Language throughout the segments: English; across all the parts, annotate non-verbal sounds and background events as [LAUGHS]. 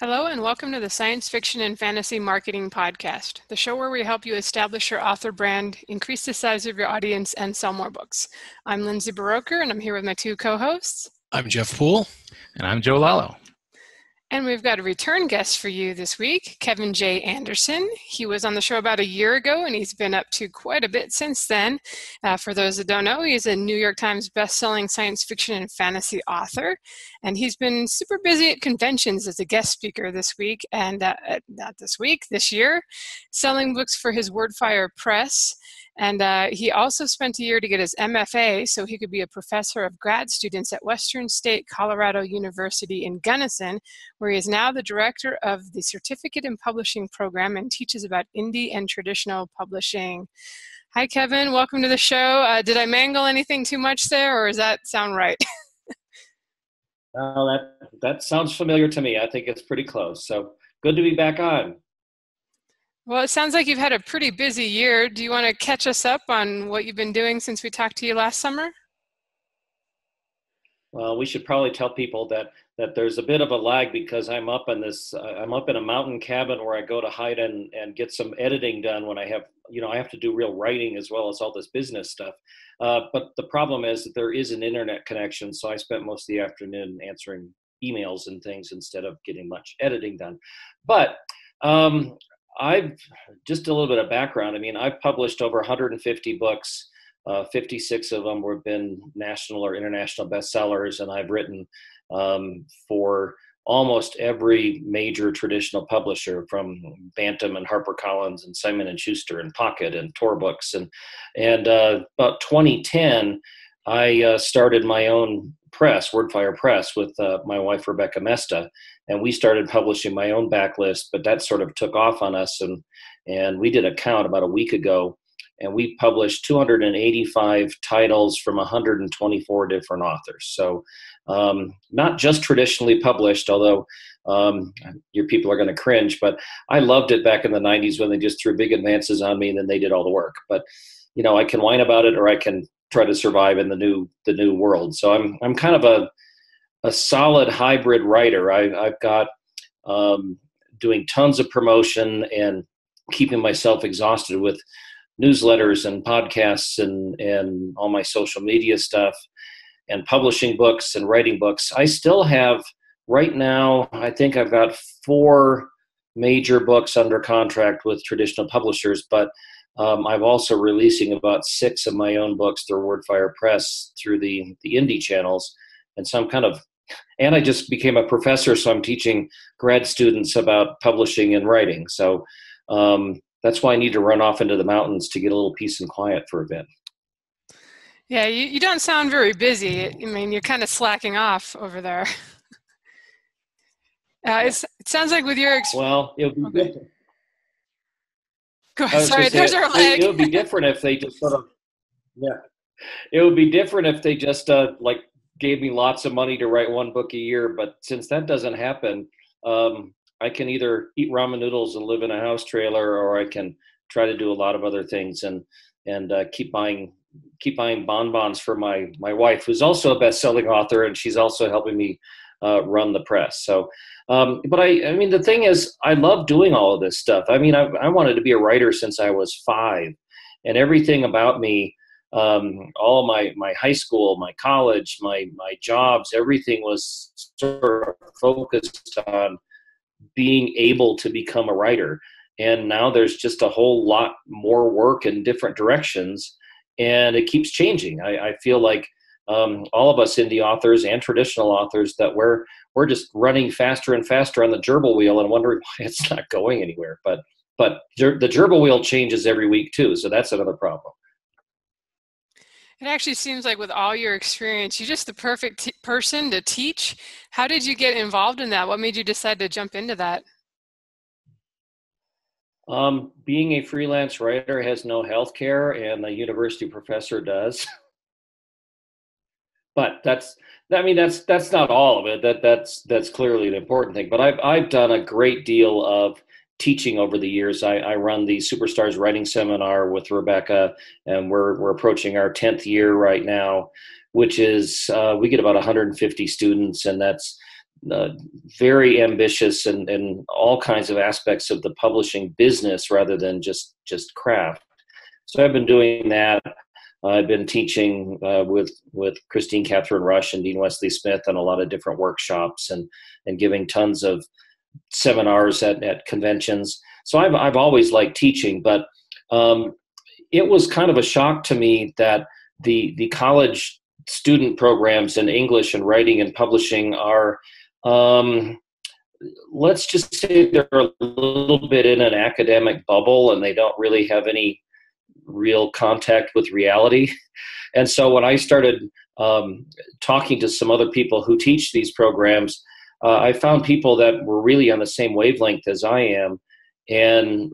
Hello, and welcome to the Science Fiction and Fantasy Marketing Podcast, the show where we help you establish your author brand, increase the size of your audience, and sell more books. I'm Lindsay Buroker, and I'm here with my two co hosts. I'm Jeff Poole. And I'm Joe Lallo. And we've got a return guest for you this week, Kevin J. Anderson. He was on the show about a year ago, and he's been up to quite a bit since then. Uh, for those that don't know, he's a New York Times best-selling science fiction and fantasy author, and he's been super busy at conventions as a guest speaker this week, and uh, not this week, this year, selling books for his Wordfire Press. And uh, he also spent a year to get his MFA so he could be a professor of grad students at Western State Colorado University in Gunnison, where he is now the director of the Certificate in Publishing program and teaches about indie and traditional publishing. Hi, Kevin. Welcome to the show. Uh, did I mangle anything too much there, or does that sound right? [LAUGHS] Oh, that that sounds familiar to me. I think it's pretty close. So good to be back on. Well, it sounds like you've had a pretty busy year. Do you want to catch us up on what you've been doing since we talked to you last summer? Well, we should probably tell people that that there's a bit of a lag because I'm up in this uh, I'm up in a mountain cabin where I go to hide and and get some editing done when I have you know I have to do real writing as well as all this business stuff. Uh, but the problem is that there is an internet connection, so I spent most of the afternoon answering emails and things instead of getting much editing done. But um, I've just a little bit of background. I mean, I've published over 150 books. Uh, 56 of them have been national or international bestsellers, and I've written um, for almost every major traditional publisher, from Bantam and HarperCollins and Simon and Schuster and Pocket and Tor Books, and and uh, about 2010, I uh, started my own press, Wordfire Press, with uh, my wife Rebecca Moesta, and we started publishing my own backlist. But that sort of took off on us, and and we did a count about a week ago, and we published 285 titles from 124 different authors. So um, not just traditionally published, although um, your people are going to cringe, but I loved it back in the 90s when they just threw big advances on me and then they did all the work. But you know, I can whine about it or I can try to survive in the new the new world. So I'm I'm kind of a a solid hybrid writer. I, I've got um, doing tons of promotion and keeping myself exhausted with newsletters and podcasts and and all my social media stuff and publishing books and writing books. I still have right now. I think I've got four major books under contract with traditional publishers, but um, I'm also releasing about six of my own books through Wordfire Press through the the indie channels, and so I'm kind of, and I just became a professor, so I'm teaching grad students about publishing and writing. So um, that's why I need to run off into the mountains to get a little peace and quiet for a bit. Yeah, you, you don't sound very busy. I mean, you're kind of slacking off over there. [LAUGHS] Uh, it sounds like with your experience. Well, it would be okay. good. Sorry, there's our leg. It, would be [LAUGHS] different if they just sort of, yeah. It would be different if they just uh, like gave me lots of money to write one book a year. But since that doesn't happen, um, I can either eat ramen noodles and live in a house trailer, or I can try to do a lot of other things and and uh, keep buying keep buying bonbons for my my wife, who's also a best-selling author, and she's also helping me uh, run the press. So, um, but I, I mean, the thing is, I love doing all of this stuff. I mean, I, I wanted to be a writer since I was five, and everything about me, um, all my my high school, my college, my my jobs, everything was sort of focused on being able to become a writer. And now there's just a whole lot more work in different directions, and it keeps changing. I, I feel like um, all of us indie authors and traditional authors that we're we're just running faster and faster on the gerbil wheel and wondering [LAUGHS] why it's not going anywhere. But but the gerbil wheel changes every week too, so that's another problem. It actually seems like with all your experience, you're just the perfect t- person to teach. How did you get involved in that? What made you decide to jump into that? Um, being a freelance writer has no health care, and a university professor does. [LAUGHS] but that's I mean that's that's not all of it. That that's that's clearly an important thing. But I've I've done a great deal of teaching over the years. I, I run the Superstars Writing Seminar with Rebecca, and we're we're approaching our tenth year right now, which is uh, we get about 150 students, and that's uh, very ambitious in, in all kinds of aspects of the publishing business rather than just just craft. So I've been doing that. I've been teaching uh, with with Kristine Kathryn Rusch and Dean Wesley Smith on a lot of different workshops and and giving tons of seminars at, at conventions. So I've I've always liked teaching, but um, it was kind of a shock to me that the the college student programs in English and writing and publishing are um, let's just say they're a little bit in an academic bubble and they don't really have any real contact with reality. And so when I started um, talking to some other people who teach these programs, uh, I found people that were really on the same wavelength as I am. And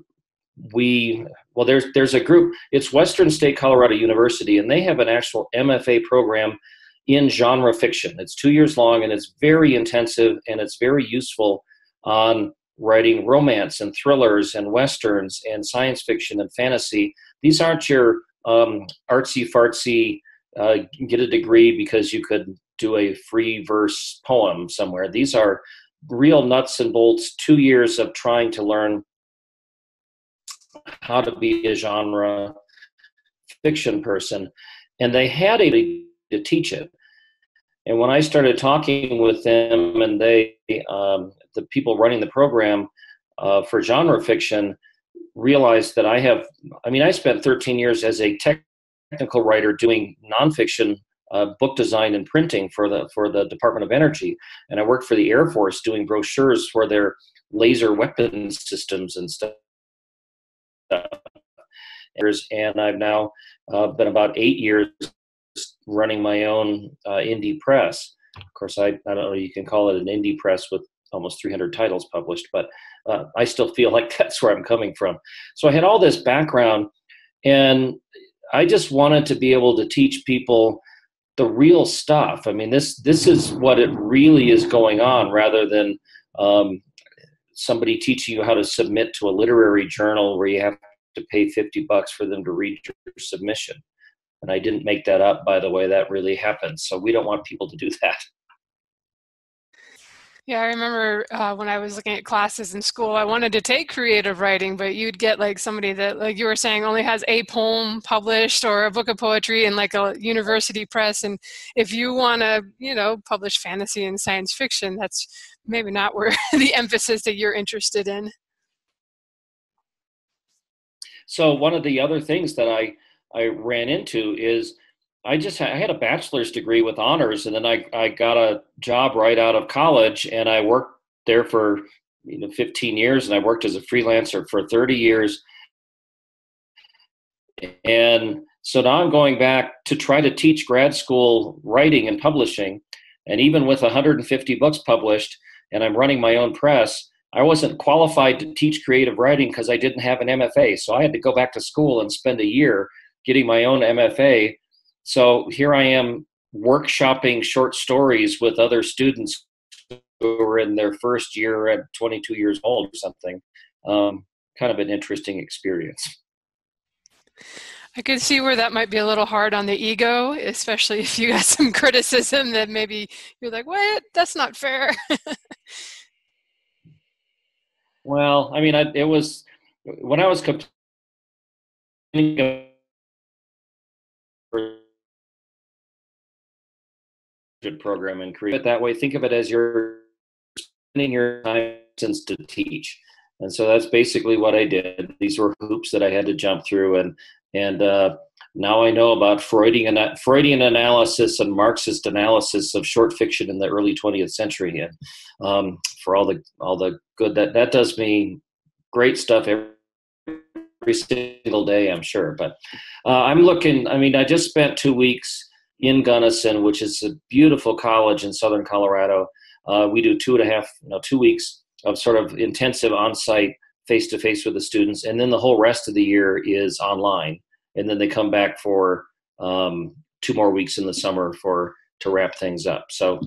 we, well, there's, there's a group, it's Western State Colorado University, and they have an actual MFA program in genre fiction. It's two years long and it's very intensive and it's very useful on writing romance and thrillers and westerns and science fiction and fantasy. These aren't your um, artsy fartsy uh, get a degree because you could do a free verse poem somewhere. These are real nuts and bolts, two years of trying to learn how to be a genre fiction person. And they had a to teach it. And when I started talking with them, and they, um, the people running the program uh, for genre fiction, realized that I have, I mean, I spent 13 years as a technical writer doing nonfiction uh, book design and printing for the for the Department of Energy, and I worked for the Air Force doing brochures for their laser weapon systems and stuff. And I've now uh, been about eight years running my own uh, indie press. Of course, I, I don't know, you can call it an indie press with almost 300 titles published, but uh, I still feel [LAUGHS] like that's where I'm coming from. So I had all this background, and I just wanted to be able to teach people the real stuff. I mean, this this is what it really is going on, rather than um, somebody teaching you how to submit to a literary journal where you have to pay 50 bucks for them to read your submission. And I didn't make that up, by the way, that really happened. So we don't want people to do that. Yeah, I remember uh, when I was looking at classes in school, I wanted to take creative writing, but you'd get like somebody that, like you were saying, only has a poem published or a book of poetry in like a university press. And if you want to, you know, publish fantasy and science fiction, that's maybe not where [LAUGHS] the emphasis that you're interested in. So, one of the other things that I I ran into is I just I had a bachelor's degree with honors, and then I I got a job right out of college, and I worked there for you know 15 years, and I worked as a freelancer for 30 years, and so now I'm going back to try to teach grad school writing and publishing, and even with 150 books published, and I'm running my own press. I wasn't qualified to teach creative writing because I didn't have an MFA. So I had to go back to school and spend a year getting my own MFA. So here I am workshopping short stories with other students who are in their first year at 22 years old or something. Um, kind of an interesting experience. I could see where that might be a little hard on the ego, especially if you got [LAUGHS] some criticism that maybe you're like, what? That's not fair. well, I mean, I, it was when I was complaining program and create it that way. Think of it as you're spending your time to teach. And so that's basically what I did. These were hoops that I had to jump through, and and uh, now I know about Freudian Freudian analysis and Marxist analysis of short fiction in the early 20th century, and um, for all the all the good that that does me great stuff every, every single day, I'm sure. But uh, I'm looking. I mean, I just spent two weeks in Gunnison, which is a beautiful college in southern Colorado. Uh, we do two and a half, you know, two weeks of sort of intensive on-site, face-to-face with the students, and then the whole rest of the year is online. And then they come back for um, two more weeks in the summer for to wrap things up. So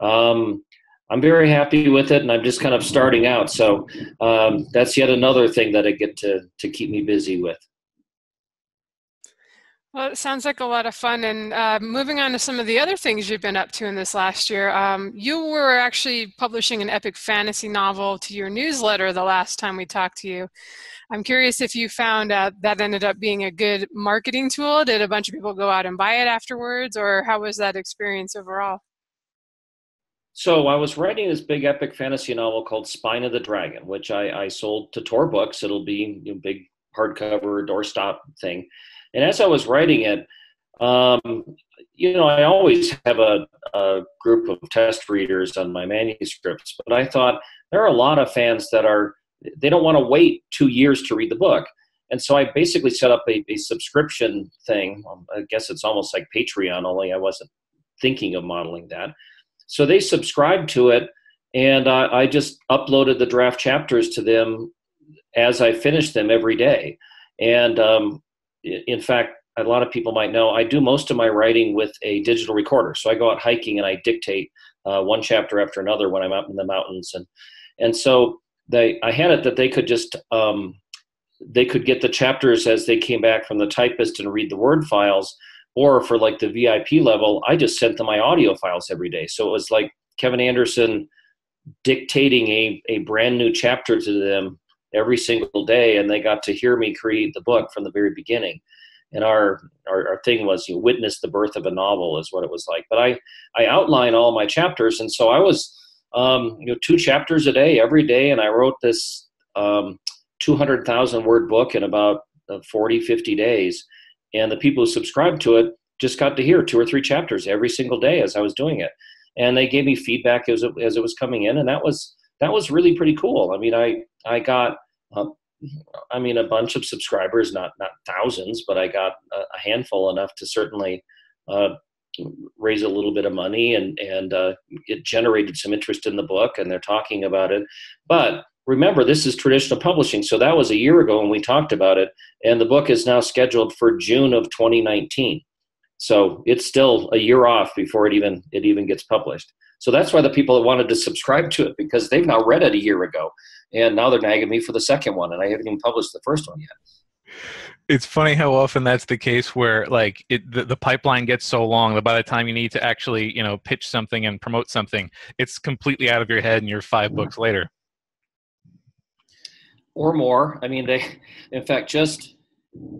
um, I'm very happy with it, and I'm just kind of starting out. So um, that's yet another thing that I get to to keep me busy with. Well, it sounds like a lot of fun. And uh, moving on to some of the other things you've been up to in this last year, um, you were actually publishing an epic fantasy novel to your newsletter the last time we talked to you. I'm curious if you found uh, that ended up being a good marketing tool. Did a bunch of people go out and buy it afterwards, or how was that experience overall? So I was writing this big epic fantasy novel called Spine of the Dragon, which I, I sold to Tor Books. It'll be a big hardcover doorstop thing and as I was writing it, um, you know, I always have a, a, group of test readers on my manuscripts, but I thought there are a lot of fans that are, they don't want to wait two years to read the book. And so I basically set up a, a subscription thing. Um, I guess it's almost like Patreon, only I wasn't thinking of modeling that. So they subscribed to it, and I just uploaded the draft chapters to them as I finished them every day. And um, in fact, a lot of people might know I do most of my writing with a digital recorder. So I go out hiking and I dictate uh, one chapter after another when I'm out in the mountains, and and so they I had it that they could just um, they could get the chapters as they came back from the typist and read the word files, or for like the VIP level, I just sent them my audio files every day. So it was like Kevin Anderson dictating a, a brand new chapter to them every single day, and they got to hear me create the book from the very beginning. And our our, our thing was you witness the birth of a novel is what it was like. But I I outline all my chapters, and so I was um, you know two chapters a day every day, and I wrote this um, 200,000 word book in about uh, 40 50 days. And the people who subscribed to it just got to hear two or three chapters every single day as I was doing it. And they gave me feedback as it, as it was coming in, and that was that was really pretty cool. I mean, I I got um, I mean a bunch of subscribers, not not thousands, but I got a, handful enough to certainly uh, raise a little bit of money, and and uh, it generated some interest in the book, and they're talking about it. But remember, this is traditional publishing, so that was a year ago when we talked about it, and the book is now scheduled for June of 2019. So it's still a year off before it even it even gets published. So that's why the people that wanted to subscribe to it because they've now read it a year ago, and now they're nagging me for the second one, and I haven't even published the first one yet. It's funny how often that's the case where like it, the, the pipeline gets so long that by the time you need to actually you know pitch something and promote something, it's completely out of your head, and you're 5 mm-hmm. books later. Or more. I mean, they, in fact, just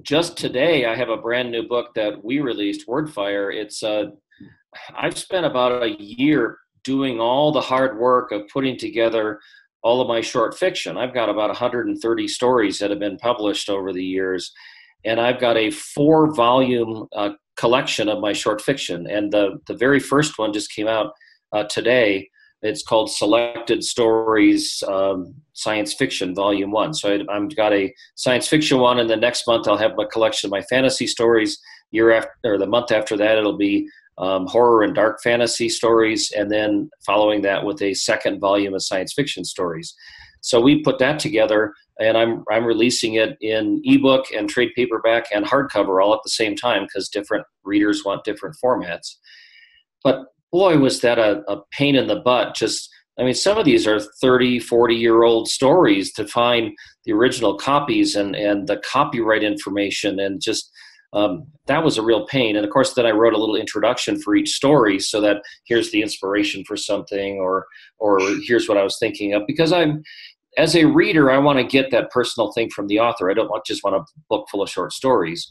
just today I have a brand new book that we released, Wordfire. It's uh, I've spent about a year doing all the hard work of putting together all of my short fiction. I've got about 130 stories that have been published over the years, and I've got a four volume uh, collection of my short fiction. And the, the very first one just came out uh, today. It's called Selected Stories um, Science Fiction Volume 1. So I, I've got a science fiction one, and the next month I'll have a collection of my fantasy stories. Year after, or the month after that, it'll be um, horror and dark fantasy stories, and then following that with a second volume of science fiction stories. So we put that together, and I'm I'm releasing it in ebook and trade paperback and hardcover all at the same time because different readers want different formats. But boy, was that a, a pain in the butt. Just I mean, some of these are 30, 40 year old stories to find the original copies and, and the copyright information and just um, that was a real pain. And of course, then I wrote a little introduction for each story so that here's the inspiration for something, or or here's what I was thinking of. Because I'm as a reader, I want to get that personal thing from the author. I don't want, just want a book full of short stories.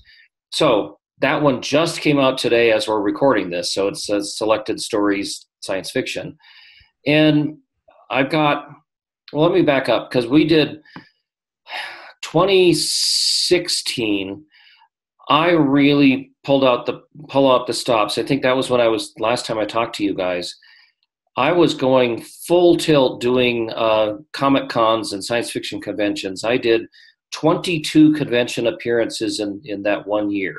So that one just came out today as we're recording this. So it says selected stories, science fiction, and I've got. Well, let me back up because we did 2016 I really pulled out the pull out the stops. I think that was when I was last time I talked to you guys. I was going full tilt doing uh, comic cons and science fiction conventions. I did 22 convention appearances in in that one year,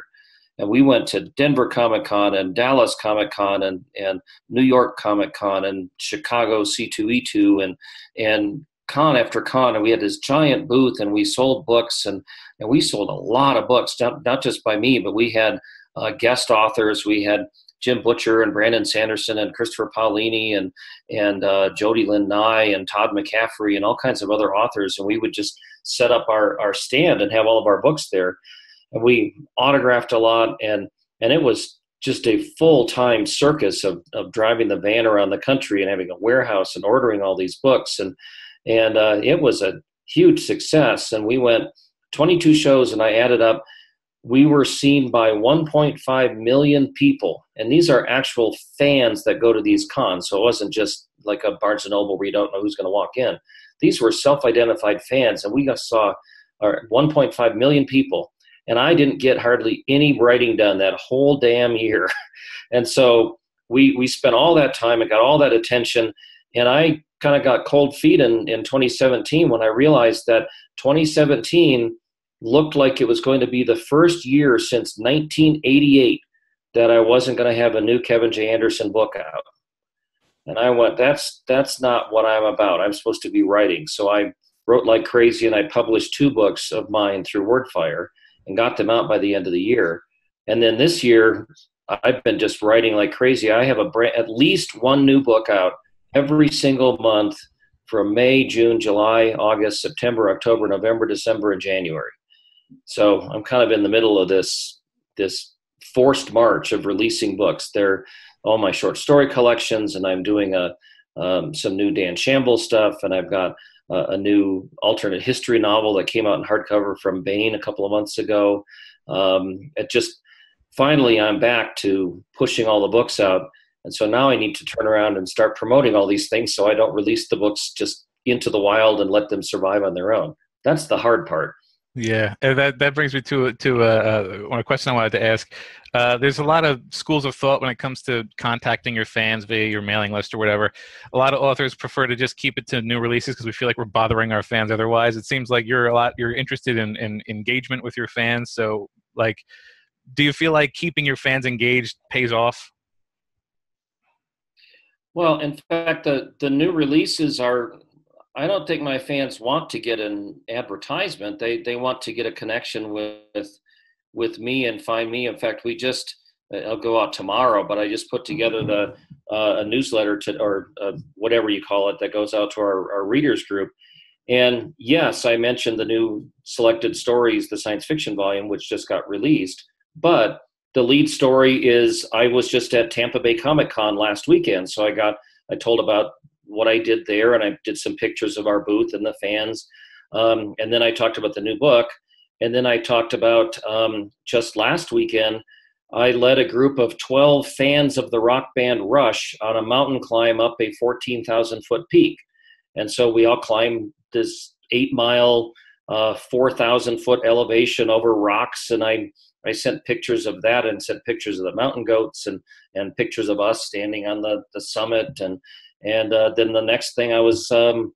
and we went to Denver Comic Con and Dallas Comic Con and and New York Comic Con and Chicago C2E2 and and con after con and we had this giant booth and we sold books and, and we sold a lot of books not, not just by me but we had uh, guest authors. We had jim butcher and brandon sanderson and christopher paolini and and uh, jody lynn nye and todd mccaffrey and all kinds of other authors. And we would just set up our, our stand and have all of our books there. And we autographed a lot, and and it was just a full time circus of, of driving the van around the country and having a warehouse and ordering all these books. And and uh, it was a huge success. And we went 22 shows and I added up we were seen by 1.5 million people. And these are actual fans that go to these cons. So it wasn't just like a Barnes and Noble where you don't know who's going to walk in. These were self-identified fans and we saw uh, 1.5 million people. And I didn't get hardly any writing done that whole damn year. [LAUGHS] and so we we spent all that time and got all that attention, and I kind of got cold feet in in 2017 when I realized that 2017 looked like it was going to be the first year since 1988 that I wasn't going to have a new Kevin J. Anderson book out. And I went, that's that's not what I'm about. I'm supposed to be writing. So I wrote like crazy and I published two books of mine through Wordfire and got them out by the end of the year. And then this year, I've been just writing like crazy. I have a brand, at least one new book out every single month from May, June, July, August, September, October, November, December, and January. So I'm kind of in the middle of this this forced march of releasing books. They're all my short story collections, and I'm doing a um, some new Dan Shamble stuff, and I've got a new alternate history novel that came out in hardcover from Baen a couple of months ago. Um, it just finally I'm back to pushing all the books out, and so now I need to turn around and start promoting all these things so I don't release the books just into the wild and let them survive on their own. That's the hard part. Yeah, and that that brings me to to a, a, a question I wanted to ask. Uh, there's a lot of schools of thought when it comes to contacting your fans via your mailing list or whatever. A lot of authors prefer to just keep it to new releases because we feel like we're bothering our fans otherwise. It seems like you're a lot you're interested in, in engagement with your fans. So, like, do you feel like keeping your fans engaged pays off? Well, in fact, the the new releases are I don't think my fans want to get an advertisement. They they want to get a connection with with me and find me. In fact, we just I'll go out tomorrow, but I just put together the uh, a newsletter to or uh, whatever you call it that goes out to our, our readers group. And yes, I mentioned the new selected stories, the science fiction volume, which just got released. But the lead story is I was just at Tampa Bay Comic Con last weekend, so I got I told about what I did there, and I did some pictures of our booth and the fans. Um, and then I talked about the new book. And then I talked about um, just last weekend, I led a group of 12 fans of the rock band Rush on a mountain climb up a 14,000 foot peak. And so we all climbed this eight mile, uh, 4,000 foot elevation over rocks. And I, I sent pictures of that and sent pictures of the mountain goats and, and pictures of us standing on the, the summit and, and uh, then the next thing I was um,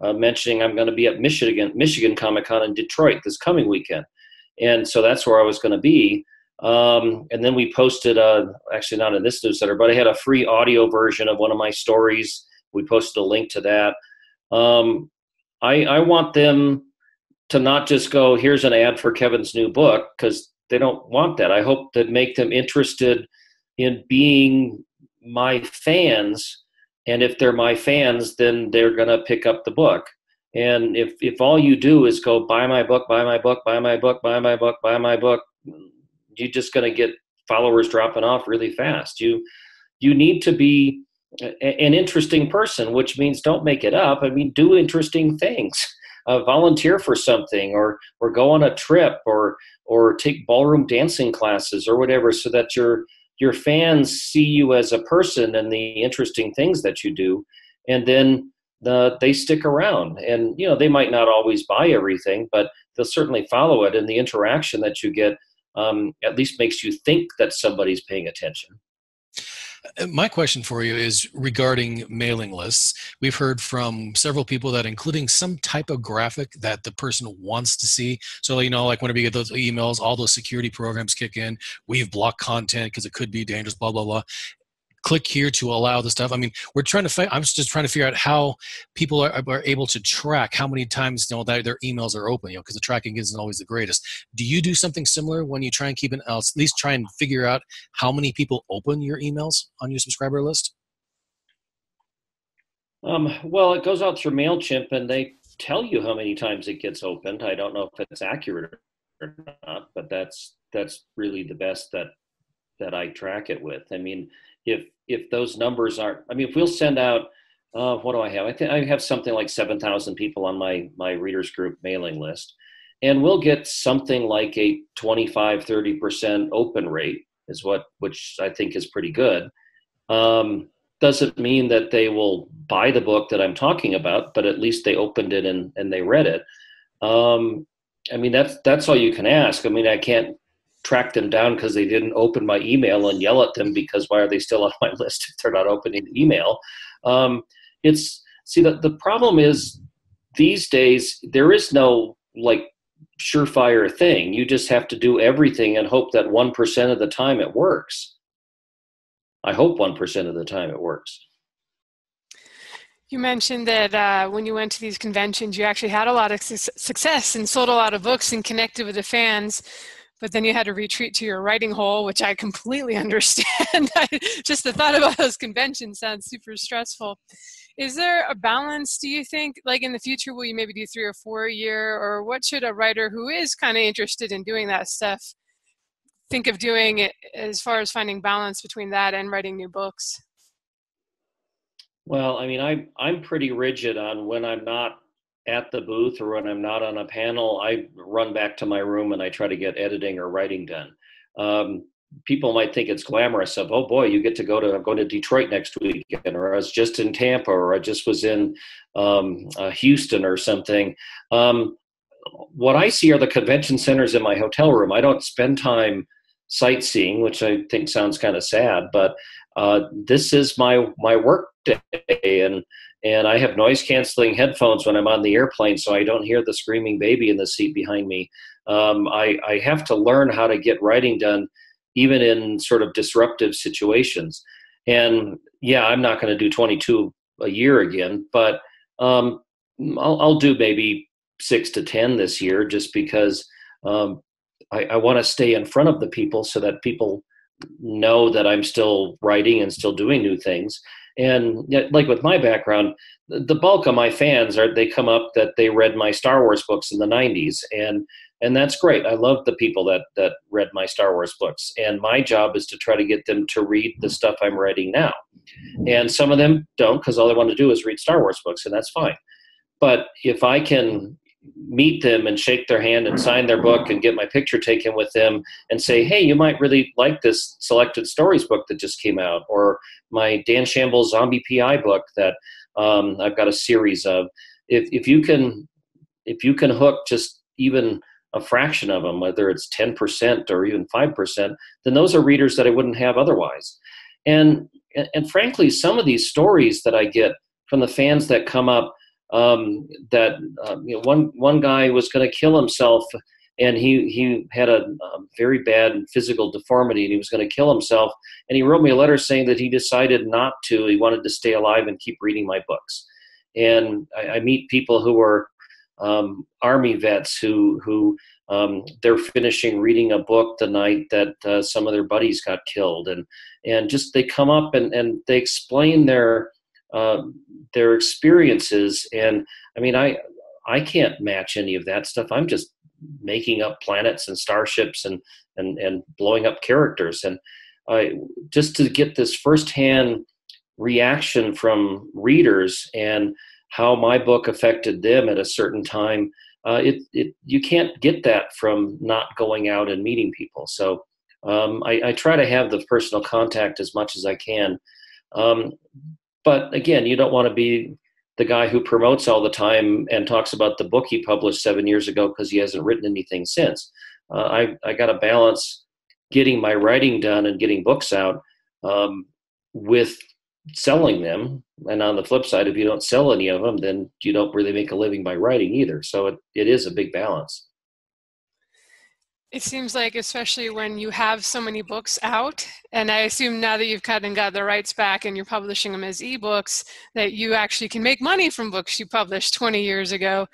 uh, mentioning, I'm going to be at Michigan Michigan Comic Con in Detroit this coming weekend, and so that's where I was going to be. Um, and then we posted, uh, actually not in this newsletter, but I had a free audio version of one of my stories. We posted a link to that. Um, I, I want them to not just go, here's an ad for Kevin's new book, because they don't want that. I hope that make them interested in being my fans and if they're my fans then they're going to pick up the book. And if if all you do is go buy my book buy my book buy my book buy my book buy my book you're just going to get followers dropping off really fast. You you need to be an interesting person which means don't make it up. I mean do interesting things. [LAUGHS] Uh, volunteer for something or or go on a trip or or take ballroom dancing classes or whatever so that you're your fans see you as a person and the interesting things that you do and then the, they stick around. And you know they might not always buy everything but they'll certainly follow it and the interaction that you get um, at least makes you think that somebody's paying attention. uh, Uh, my question for you is regarding mailing lists. We've heard from several people that including some type of graphic that the person wants to see. So, you know, like whenever you get those emails, all those security programs kick in. We've blocked content because it could be dangerous, blah, blah, blah click here to allow the stuff. I mean, we're trying to. Fi- I'm just trying to figure out how people are, are able to track how many times you know that their emails are open. You know, because the tracking isn't always the greatest. Do you do something similar when you try and keep an at least try and figure out how many people open your emails on your subscriber list? Um, well, it goes out through Mailchimp, and they tell you how many times it gets opened. I don't know if it's accurate or or not, but that's that's really the best that that I track it with. I mean, if if those numbers aren't, I mean, if we'll send out, uh, what do I have? I think I have something like seven thousand people on my my readers group mailing list, and we'll get something like a 25 30 percent open rate is what which I think is pretty good. Um, doesn't mean that they will buy the book that I'm talking about, but at least they opened it and, and they read it. Um, I mean, that's that's all you can ask. I mean, I can't track them down because they didn't open my email and yell at them because why are they still [LAUGHS] on my list if they're not opening the email? Um, it's see the the problem is these days there is no like surefire thing. You just have to do everything and hope that one percent of the time it works. I hope 1% of the time it works. You mentioned that uh, when you went to these conventions, you actually had a lot of su- success and sold a lot of books and connected with the fans, but then you had to retreat to your writing hole, which I completely [LAUGHS] understand. Just the thought about those conventions sounds super stressful. Is there a balance, do you think? Like in the future, will you maybe do three or four a year? Or what should a writer who is kind of interested in doing that stuff think of doing it as far as finding balance between that and writing new books? Well, I mean, I'm I'm pretty rigid on when I'm not at the booth or when I'm not on a panel. I run back to my room and I try to get editing or writing done. Um, people might think it's glamorous of oh boy you get to go to going to Detroit next weekend or I was just in Tampa or I just was in um, uh, Houston or something. Um, what I see are the convention centers in my hotel room. I don't spend time sightseeing, which I think sounds kind of sad, but uh, this is my my work day, and and I have noise canceling headphones when I'm on the airplane, so I don't hear the screaming baby in the seat behind me. Um, I, I have to learn how to get writing done, even in sort of disruptive situations. And yeah, I'm not going to do 22 a year again, but um, I'll, I'll do maybe six to 10 this year, just because um, I, I want to stay in front of the people so that people know that I'm still writing and still doing new things. And yet, like with my background, the bulk of my fans are they come up that they read my Star Wars books in the 90s and and that's great. I love the people that that read my Star Wars books. And my job is to try to get them to read the stuff I'm writing now. And some of them don't because all they want to do is read Star Wars books and that's fine. But if I can meet them and shake their hand and sign their book and get my picture taken with them and say, hey, you might really like this selected stories book that just came out, or my Dan Shamble Zombie PI book that um, I've got a series of. If if you can if you can hook just even a fraction of them, whether it's ten percent or even five percent, then those are readers that I wouldn't have otherwise. And and frankly, some of these stories that I get from the fans that come up um, that uh, you know, one one guy was going to kill himself, and he he had a, a very bad physical deformity, and he was going to kill himself. And he wrote me a letter saying that he decided not to. He wanted to stay alive and keep reading my books. And I, I meet people who are um, army vets who who um, they're finishing reading a book the night that uh, some of their buddies got killed, and and just they come up and and they explain their uh, their experiences. And I mean, I I can't match any of that stuff. I'm just making up planets and starships and and and blowing up characters. And I just to get this firsthand reaction from readers and how my book affected them at a certain time. Uh, it, it you can't get that from not going out and meeting people. So um, I, I, try to have the personal contact as much as I can. Um, but again, you don't want to be the guy who promotes all the time and talks about the book he published seven years ago because he hasn't written anything since. Uh, I I got to balance getting my writing done and getting books out um, with selling them. And on the flip side, if you don't sell any of them, then you don't really make a living by writing either. So it, it is a big balance. It seems like, especially when you have so many books out, and I assume now that you've kind of got the rights back and you're publishing them as ebooks, that you actually can make money from books you published 20 years ago.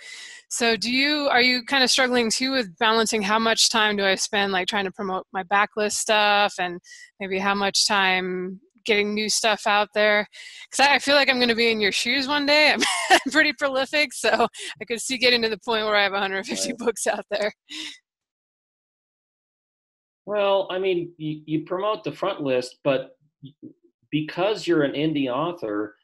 So, do you are you kind of struggling too with balancing how much time do I spend like trying to promote my backlist stuff, and maybe how much time getting new stuff out there because I, feel like i'm going to be in your shoes one day I'm, [LAUGHS] I'm, pretty prolific so i could see getting to the point where i have 150 right. books out there Well, I mean, you, you promote the front list, but because you're an indie author,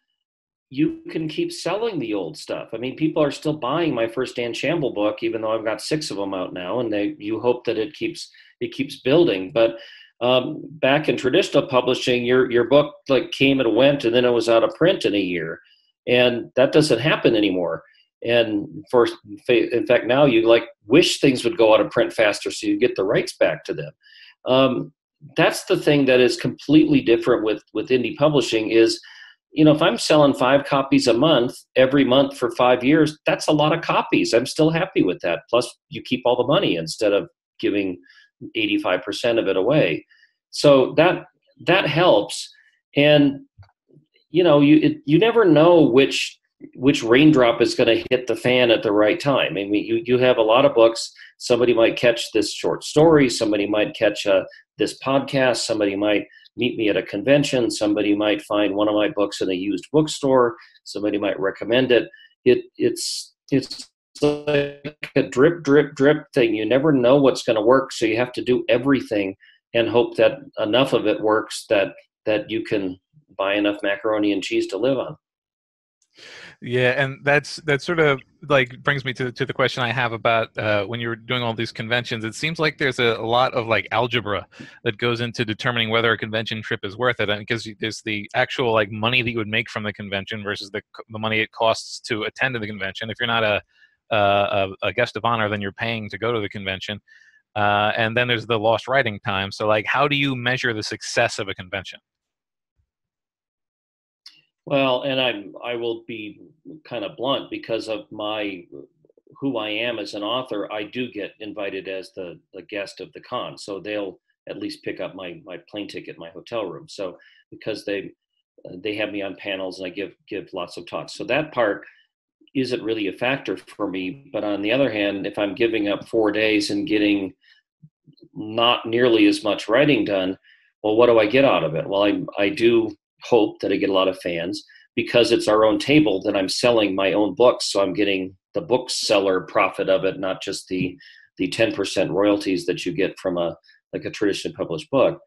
you can keep selling the old stuff. I mean, people are still buying my first Dan Shamble book, even though I've got six of them out now, and they you hope that it keeps it keeps building. But um, back in traditional publishing, your your book like came and went, and then it was out of print in a year, and that doesn't happen anymore. And for in fact, now you like wish things would go out of print faster so you get the rights back to them. Um, that's the thing that is completely different with with indie publishing is you know if i'm selling five copies a month every month for five years that's a lot of copies. I'm still happy with that. Plus you keep all the money instead of giving 85% of it away. So that that helps. And you know you it, you never know which which raindrop is going to hit the fan at the right time. I mean you, you have a lot of books. Somebody might catch this short story. Somebody might catch a, this podcast. Somebody might meet me at a convention. Somebody might find one of my books in a used bookstore. Somebody might recommend it. It it's it's like a drip drip drip thing. You never know what's going to work so you have to do everything and hope that enough of it works that that you can buy enough macaroni and cheese to live on yeah, and that's that sort of like brings me to to the question I have about uh, when you're doing all these conventions. It seems like there's a, a, lot of like algebra that goes into determining whether a convention trip is worth it, and because there's the actual like money that you would make from the convention versus the the money it costs to attend the convention. If you're not a a, a guest of honor, then you're paying to go to the convention. Uh, and then there's the lost writing time. So, like, how do you measure the success of a convention? Well, and I'm I will be kind of blunt because of my who I am as an author. I do get invited as the the guest of the con, so they'll at least pick up my my plane ticket, my hotel room. So because they they have me on panels and I give give lots of talks. So that part isn't really a factor for me. But on the other hand, if I'm giving up four days and getting not nearly as much writing done, well, what do I get out of it? Well, I I do hope that I get a lot of fans. Because it's our own table, then I'm selling my own books, so I'm getting the bookseller profit of it, not just the the 10% royalties that you get from a like a traditionally published book.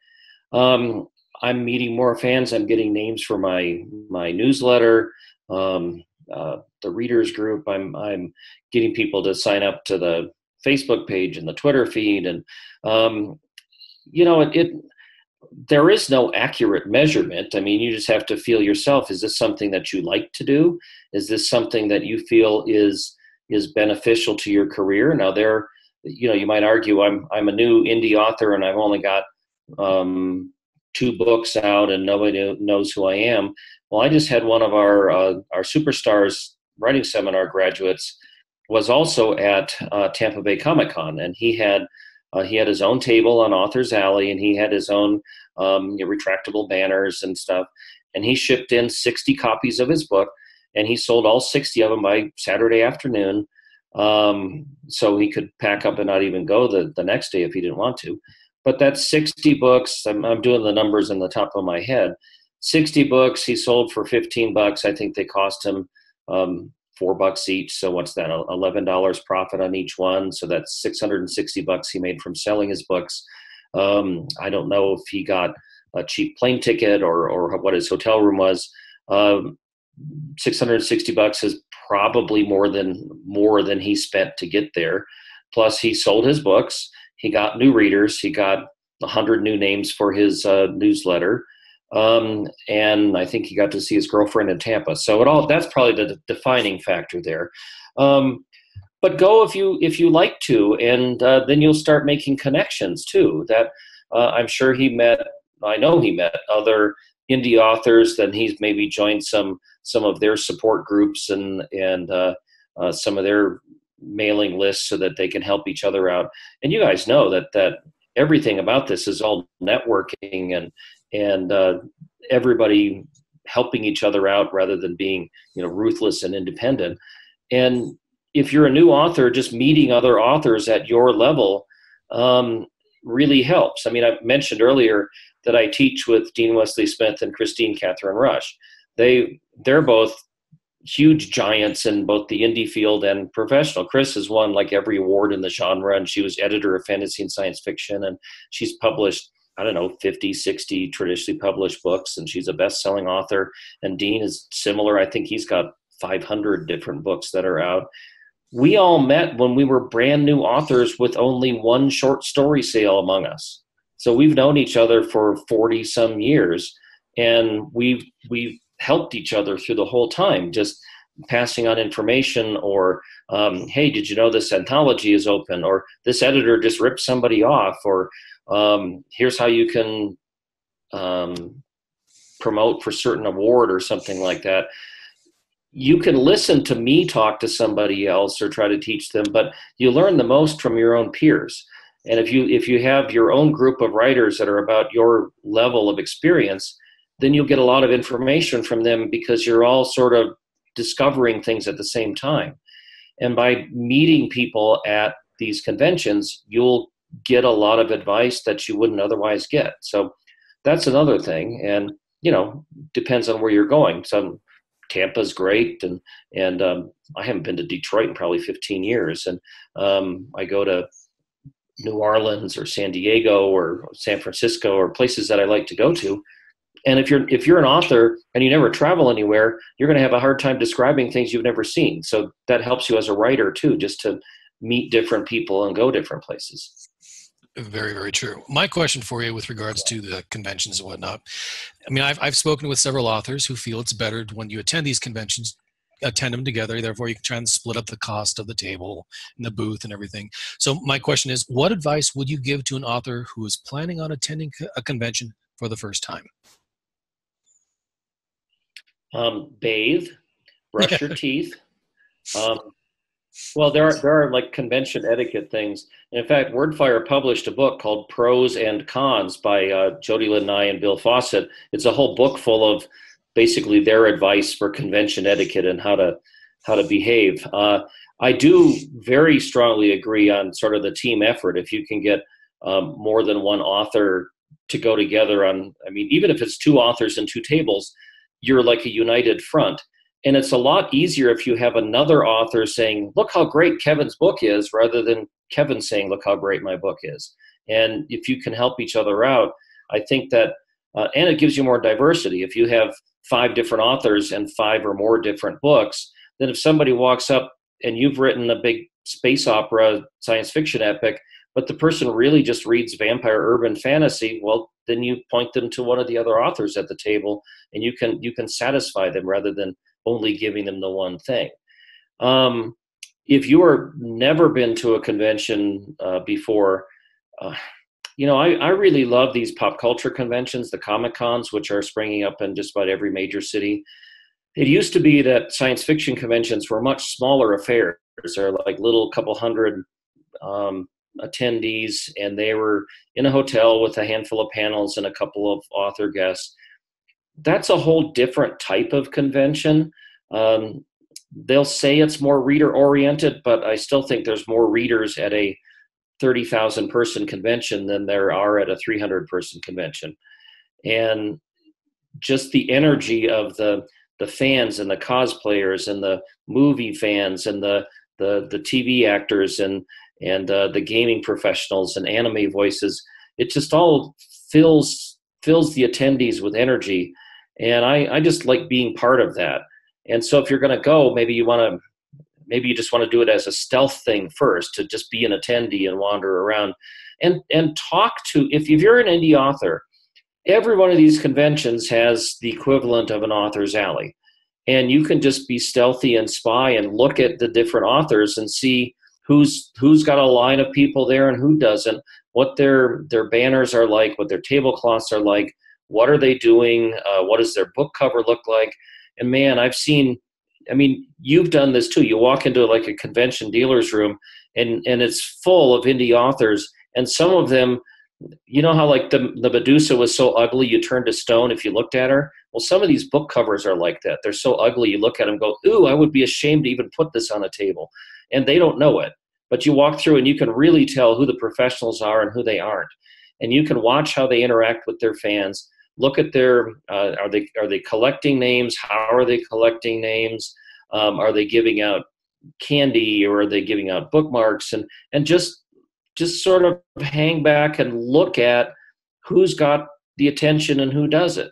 Um, I'm meeting more fans. I'm getting names for my my newsletter, um, uh, the readers group. I'm I'm getting people to sign up to the Facebook page and the Twitter feed, and um, you know it, it there is no accurate measurement. I mean, you just have to feel yourself. Is this something that you like to do? Is this something that you feel is is beneficial to your career? Now, there, you know, you might argue I'm I'm a new indie author and I've only got um, two books out and nobody knows who I am. Well, I just had one of our uh, our superstars writing seminar graduates was also at uh, Tampa Bay Comic Con, and he had uh, he had his own table on Author's Alley, and he had his own um, you know, retractable banners and stuff. And he shipped in 60 copies of his book, and he sold all 60 of them by Saturday afternoon. Um, so he could pack up and not even go the, the next day if he didn't want to. But that's 60 books. I'm, I'm doing the numbers in the top of my head. 60 books he sold for 15 bucks. I think they cost him um, four bucks each. So what's that? Eleven dollars profit on each one. So that's six hundred and sixty bucks he made from selling his books. Um, I don't know if he got a cheap plane ticket or or what his hotel room was. Um, six hundred and sixty bucks is probably more than more than he spent to get there. Plus, he sold his books. He got new readers. He got hundred new names for his uh, newsletter. Um, and I think he got to see his girlfriend in Tampa. So it all that's probably the defining factor there. Um, but go if you if you like to, and uh, then you'll start making connections too. That uh, I'm sure he met. I know he met other indie authors. Then he's maybe joined some some of their support groups and and uh, uh some of their mailing lists so that they can help each other out. And you guys know that that everything about this is all networking and and uh, everybody helping each other out rather than being you know ruthless and independent and if you're a new author just meeting other authors at your level um, really helps i mean i mentioned earlier that i teach with dean wesley smith and kristine kathryn rusch they they're both huge giants in both the indie field and professional. Chris has won like every award in the genre, and she was editor of fantasy and science fiction, and she's published. I don't know, 50, 60 traditionally published books, and she's a best selling author. And Dean is similar. I think he's got 500 different books that are out. We all met when we were brand new authors with only one short story sale among us. So we've known each other for 40 some years and we've we've helped each other through the whole time just passing on information or um, hey did you know this anthology is open or this editor just ripped somebody off or um, here's how you can um, promote for certain award or something like that. You can listen to me talk to somebody else or try to teach them but you learn the most from your own peers. And if you if you have your own group of writers that are about your level of experience then you'll get a lot of information from them because you're all sort of discovering things at the same time. And by meeting people at these conventions you'll get a lot of advice that you wouldn't otherwise get so that's another thing and you know depends on where you're going some Tampa's great, and and um, I haven't been to Detroit in probably 15 years, and um, I go to New Orleans or San Diego or San Francisco or places that I like to go to. And if you're if you're an author and you never travel anywhere, you're going to have a hard time describing things you've never seen. So that helps you as a writer too, just to meet different people and go different places. Very, very true. My question for you with regards to the conventions and whatnot. I mean, I've, I've spoken with several authors who feel it's better when you attend these conventions, attend them together. Therefore, you can try and split up the cost of the table and the booth and everything. So, my question is what advice would you give to an author who is planning on attending a convention for the first time? Um, bathe, brush your [LAUGHS] teeth, um, well, there are there are like convention etiquette things. in fact, WordFire published a book called Pros and Cons by uh, Jody Nye and Bill Fawcett. It's a whole book full of basically their advice for convention etiquette and how to how to behave. Uh, I do very strongly agree on sort of the team effort. If you can get um, more than one author to go together on, I mean, even if it's two authors and two tables, you're like a united front and it's a lot easier if you have another author saying, Look how great Kevin's book is, rather than Kevin saying, Look how great my book is. And if you can help each other out, I think that, uh, and it gives you more diversity. If you have five different authors and five or more different books, then if somebody walks up and you've written a big space opera science fiction epic, but the person really just reads vampire urban fantasy, well, then you point them to one of the other authors at the table and you can you can satisfy them rather than only giving them the one thing. Um, if you are never been to a convention uh, before, uh, you know, I, I really love these pop culture conventions, the Comic Cons, which are springing up in just about every major city. It used to be that science fiction conventions were much smaller affairs. They're like little couple hundred um, attendees, and they were in a hotel with a handful of panels and a couple of author guests that's a whole different type of convention. Um, they'll say it's more reader oriented, but I still think there's more readers at a 30,000 person convention than there are at a 300 person convention. And just the energy of the the fans and the cosplayers and the movie fans and the the, the TV actors and and uh, the gaming professionals and anime voices, it just all fills fills the attendees with energy and I, I just like being part of that. And so if you're going to go maybe you want to maybe you just want to do it as a stealth thing first to just be an attendee and wander around. And and talk to if, if you're an indie author every one of these conventions has the equivalent of an author's alley. And you can just be stealthy and spy and look at the different authors and see who's who's got a line of people there and who doesn't what their their banners are like what their tablecloths are like what are they doing? Uh, what does their book cover look like? And man, I've seen. I mean, you've done this too. You walk into like a convention dealer's room, and and it's full of indie authors, and some of them, you know how like the the Medusa was so ugly you turned to stone if you looked at her. Well, some of these book covers are like that. They're so ugly you look at them, go, ooh, I would be ashamed to even put this on a table, and they don't know it. But you walk through and you can really tell who the professionals are and who they aren't, and you can watch how they interact with their fans look at their uh, are they are they collecting names how are they collecting names Um, are they giving out candy or are they giving out bookmarks? And and just just sort of hang back and look at who's got the attention and who doesn't,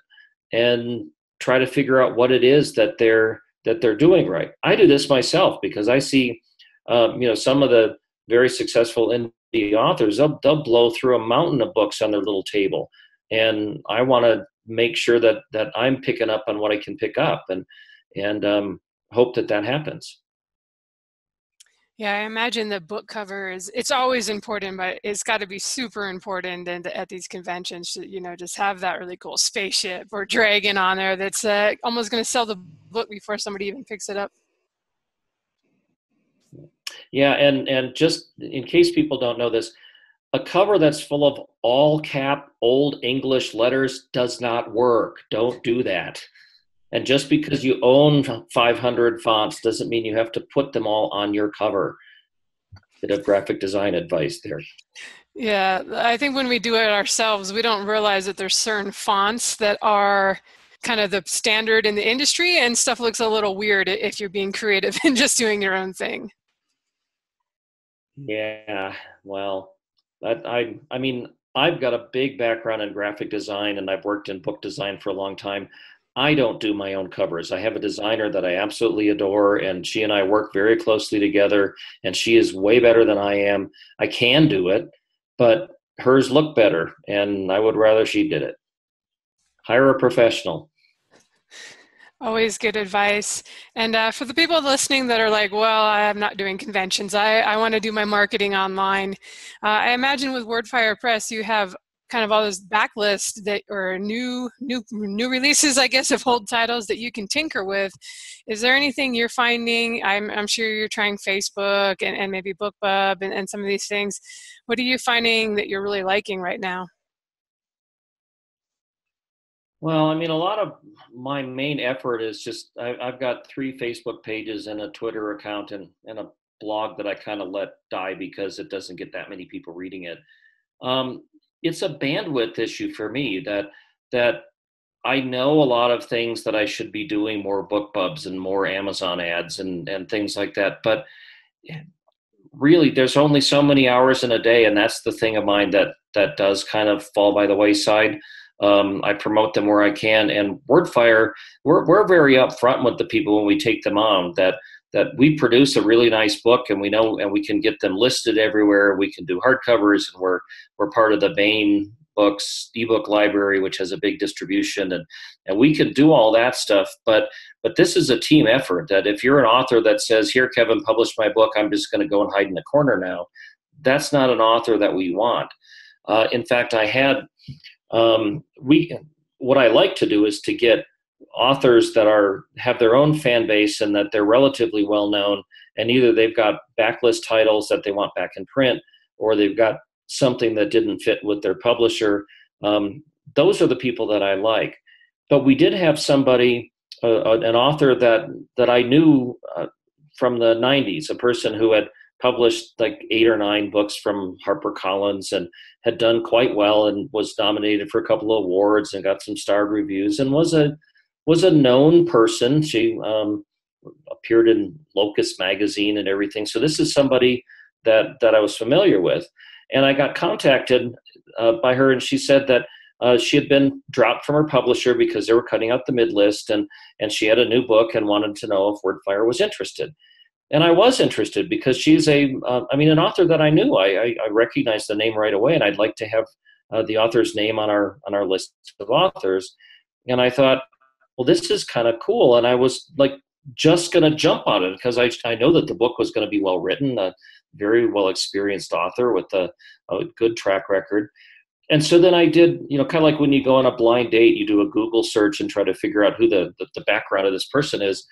and try to figure out what it is that they're that they're doing right. I do this myself because I see, um, you know, some of the very successful indie authors they'll, they'll blow through a mountain of books on their little table, and I want to make sure that that I'm picking up on what I can pick up, and and um, hope that that happens. Yeah, I imagine the book cover is it's always important, but it's got to be super important and at these conventions to, you know, just have that really cool spaceship or dragon on there that's uh, almost going to sell the book before somebody even picks it up. Yeah, and and just in case people don't know this, a cover that's full of all cap old English letters does not work. Don't do that. And just because you own 500 fonts doesn't mean you have to put them all on your cover. Bit of graphic design advice there. Yeah, I think when we do it ourselves, we don't realize that there's certain fonts that are kind of the standard in the industry, and stuff looks a little weird if you're being creative [LAUGHS] and just doing your own thing. Yeah, well, that I I mean, I've got a big background in graphic design, and I've worked in book design for a long time. I don't do my own covers. I have a designer that I absolutely adore, and she and I work very closely together. And she is way better than I am. I can do it, but hers look better, and I would rather she did it. Hire a professional. Always good advice. And uh, for the people listening that are like, well, I'm not doing conventions, I, I want to do my marketing online. Uh, I imagine with WordFire Press, you have kind of all this backlist that or new new new releases i guess of old titles that you can tinker with is there anything you're finding i'm, I'm sure you're trying facebook and, and maybe bookbub and, and some of these things what are you finding that you're really liking right now well i mean a lot of my main effort is just I, have got three facebook pages and a twitter account and, and a blog that i kind of let die because it doesn't get that many people reading it. Um, it's a bandwidth issue for me that that I know a lot of things that I should be doing more BookBubs and more Amazon ads and and things like that, but really there's only so many hours in a day and that's the thing of mine that that does kind of fall by the wayside um, i promote them where i can and wordfire we're, we're very upfront with the people when we take them on that that we produce a really nice book and we know and we can get them listed everywhere. We can do hardcovers and we're we're part of the Baen books ebook library which has a big distribution and and we can do all that stuff but but this is a team effort that if you're an author that says here kevin published my book i'm just going to go and hide in the corner now that's not an author that we want uh, in fact i had um, we what i like to do is to get authors that are have their own fan base and that they're relatively well known and either they've got backlist titles that they want back in print or they've got something that didn't fit with their publisher. Um, those are the people that i like. But we did have somebody uh, an author that that i knew uh, from the 90s a person who had published like eight or nine books from HarperCollins and had done quite well and was nominated for a couple of awards and got some starred reviews and was a was a known person. She um, appeared in Locus magazine and everything. So this is somebody that that I was familiar with, and I got contacted uh, by her, and she said that. Uh, she had been dropped from her publisher because they were cutting out the mid list, and and she had a new book and wanted to know if Wordfire was interested. And I was interested because she's a, uh, I mean, an author that I knew. I, I, I recognized the name right away, and I'd like to have uh, the author's name on our on our list of authors. And I thought, well, this is kind of cool. And I was like just going to jump on it because I, I know that the book was going to be well written, a very well experienced author with a, a good track record. And so then I did, you know, kind of like when you go on a blind date, you do a Google search and try to figure out who the, the, the background of this person is.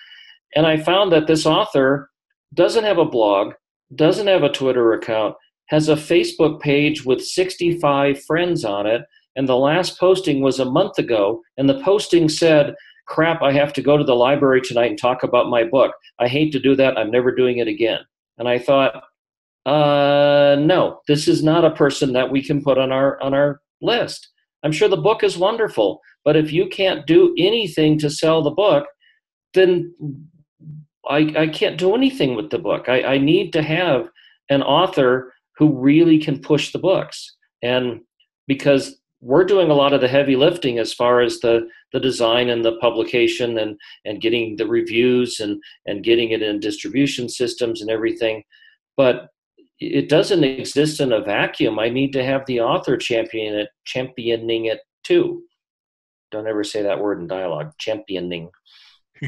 And I found that this author doesn't have a blog, doesn't have a Twitter account, has a Facebook page with 65 friends on it. And the last posting was a month ago. And the posting said, crap, I have to go to the library tonight and talk about my book. I hate to do that. I'm never doing it again. And I thought, uh, no, this is not a person that we can put on our on our list. I'm sure the book is wonderful, but if you can't do anything to sell the book, then I, I can't do anything with the book. I, I need to have an author who really can push the books. And because we're doing a lot of the heavy lifting as far as the, the design and the publication and, and getting the reviews and, and getting it in distribution systems and everything. But it doesn't exist in a vacuum. I need to have the author champion it, championing it too. Don't ever say that word in dialogue. Championing. [LAUGHS]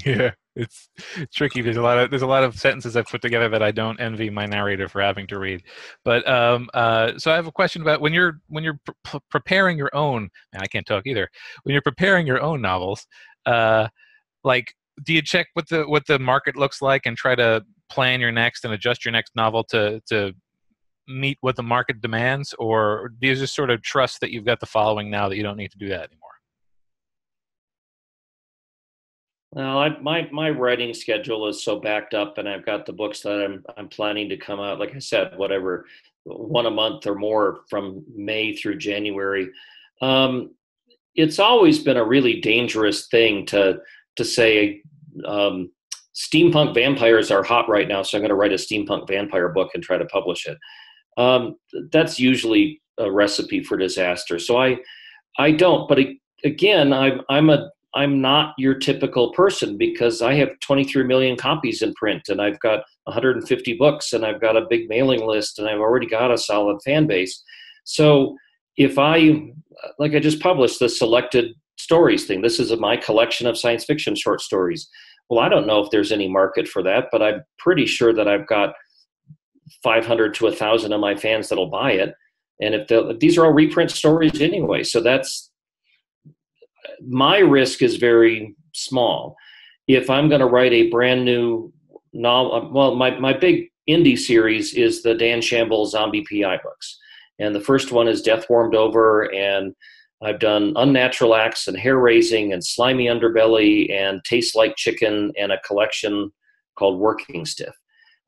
Yeah, it's tricky. There's a lot of there's a lot of sentences I've put together that I don't envy my narrator for having to read. But um, uh, so I have a question about when you're when you're pre- preparing your own. I can't talk either. When you're preparing your own novels, uh, like do you check what the what the market looks like and try to plan your next and adjust your next novel to to meet what the market demands, or do you just sort of trust that you've got the following now that you don't need to do that anymore? Well, I, my my writing schedule is so backed up, and I've got the books that I'm I'm planning to come out. Like I said, whatever, one a month or more from May through January. Um, it's always been a really dangerous thing to to say um, steampunk vampires are hot right now, so I'm going to write a steampunk vampire book and try to publish it. Um, that's usually a recipe for disaster. So I I don't. But again, I'm I'm a I'm not your typical person because I have 23 million copies in print and I've got 150 books and I've got a big mailing list and I've already got a solid fan base. So if I, like I just published the selected stories thing, this is my collection of science fiction short stories. Well, I don't know if there's any market for that, but I'm pretty sure that I've got 500 to 1,000 of my fans that'll buy it. And if these are all reprint stories anyway, so that's my risk is very small. If I'm going to write a brand new novel, uh, well, my, my big indie series is the Dan Shamble zombie PI books. And the first one is Death Warmed Over, and I've done Unnatural Acts and Hair Raising and Slimy Underbelly and Tastes Like Chicken and a collection called Working Stiff.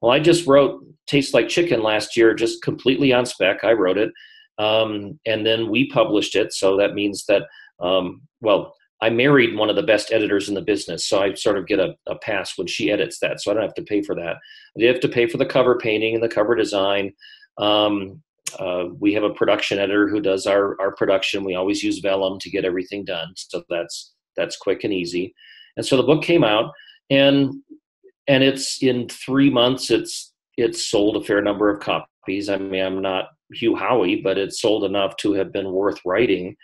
Well, I just wrote Tastes Like Chicken last year, just completely on spec. I wrote it. Um, and then we published it. So that means that um, well, I married one of the best editors in the business, so I sort of get a, a pass when she edits that, so I don't have to pay for that. I have to pay for the cover painting and the cover design. Um, uh, we have a production editor who does our, our production. We always use Vellum to get everything done, so that's that's quick and easy. And so the book came out, and and it's in three months. It's it's sold a fair number of copies. I mean, I'm not Hugh Howey, but it's sold enough to have been worth writing